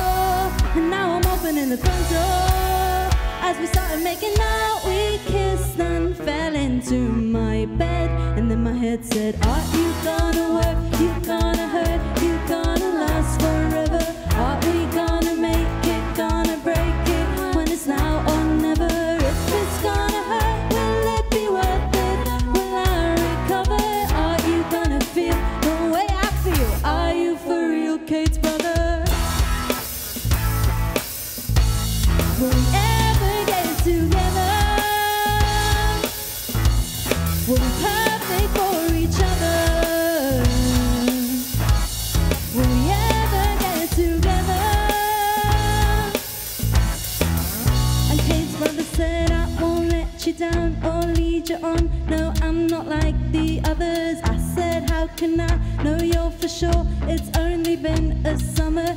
and now I'm opening the front door. As we started making out, we kissed and fell into my bed. And then my head said, Are you gonna work? You gonna hurt? You gonna last for on. No, I'm not like the others. I said, How can I know you're for sure? It's only been a summer.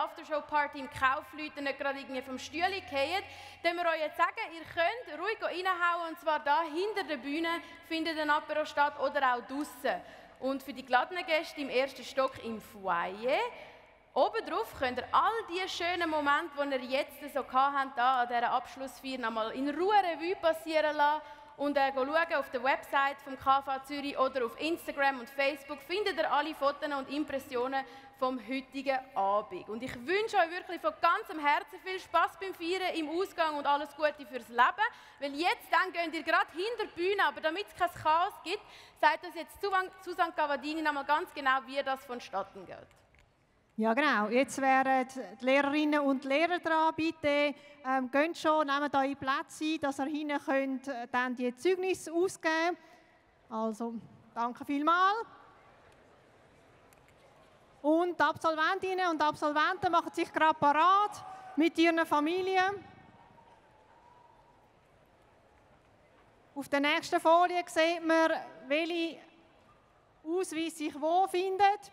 Aftershow-Party im Kaufleuten nicht gerade irgendwie vom Stühle fallt, dann wir euch jetzt sagen, ihr könnt ruhig reinhauen, und zwar da hinter der Bühne findet ein Apero statt oder auch draussen. Und für die geladenen Gäste im ersten Stock im Foyer. Oben drauf könnt ihr all die schönen Momente, die ihr jetzt so gehabt habt, da an dieser Abschlussfeier nochmal in Ruhe Revue passieren lassen. Und äh, schauen auf der Website vom KV Zürich oder auf Instagram und Facebook. Findet ihr alle Fotos und Impressionen vom heutigen Abend. Und ich wünsche euch wirklich von ganzem Herzen viel Spaß beim Feiern, im Ausgang und alles Gute fürs Leben. Weil jetzt dann geht ihr gerade hinter die Bühne, aber damit es kein Chaos gibt, sagt uns jetzt Susan- Susanne Cavadini nochmal ganz genau, wie das vonstatten geht. Ja, genau. Jetzt wären die Lehrerinnen und Lehrer dran. Bitte ähm, geht schon, nehmt eure Plätze ein, dass ihr hinten könnt, äh, dann die Zeugnisse ausgeben Also, danke vielmals. Und die Absolventinnen und Absolventen machen sich gerade parat mit ihren Familien. Auf der nächsten Folie sieht man, welche Ausweis sich wo findet.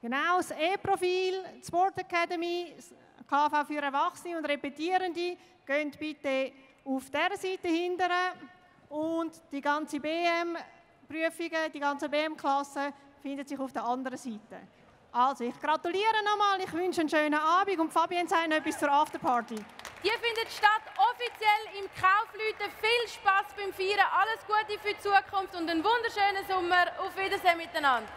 Genau, das E-Profil, die Sport Academy, KV für Erwachsene und Repetierende, geht bitte auf dieser Seite hinten und die ganze BM-Prüfungen, die ganze BM-Klasse findet sich auf der anderen Seite. Also, ich gratuliere nochmal, ich wünsche einen schönen Abend und Fabian sagt etwas zur Afterparty. Die findet statt offiziell im Kaufleuten. Viel Spaß beim Feiern, alles Gute für die Zukunft und einen wunderschönen Sommer. Auf Wiedersehen miteinander.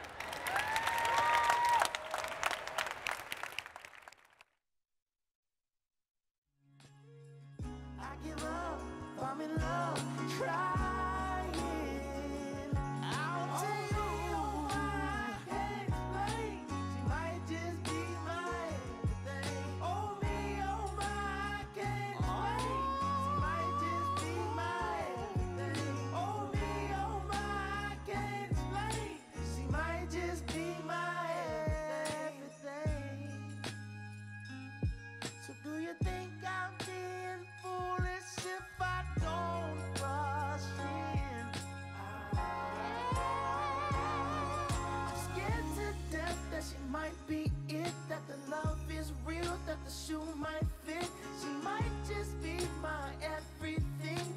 you might fit. She might just be my everything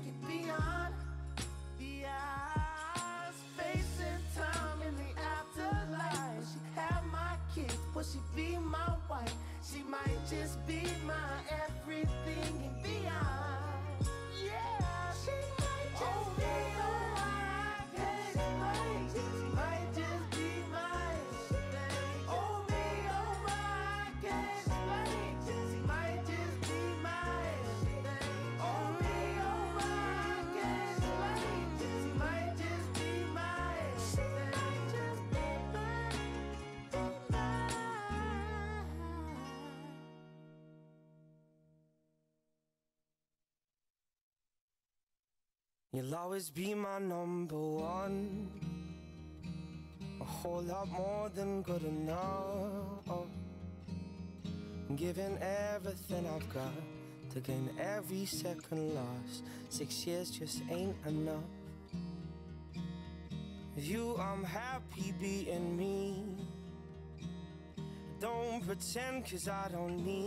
Get beyond the eyes Space and time in the afterlife Will she have my kids? Will she be my wife? She might just be my everything and beyond You'll always be my number one. A whole lot more than good enough. Giving everything I've got to gain every second lost. Six years just ain't enough. With you, I'm happy being me. Don't pretend, cause I don't need.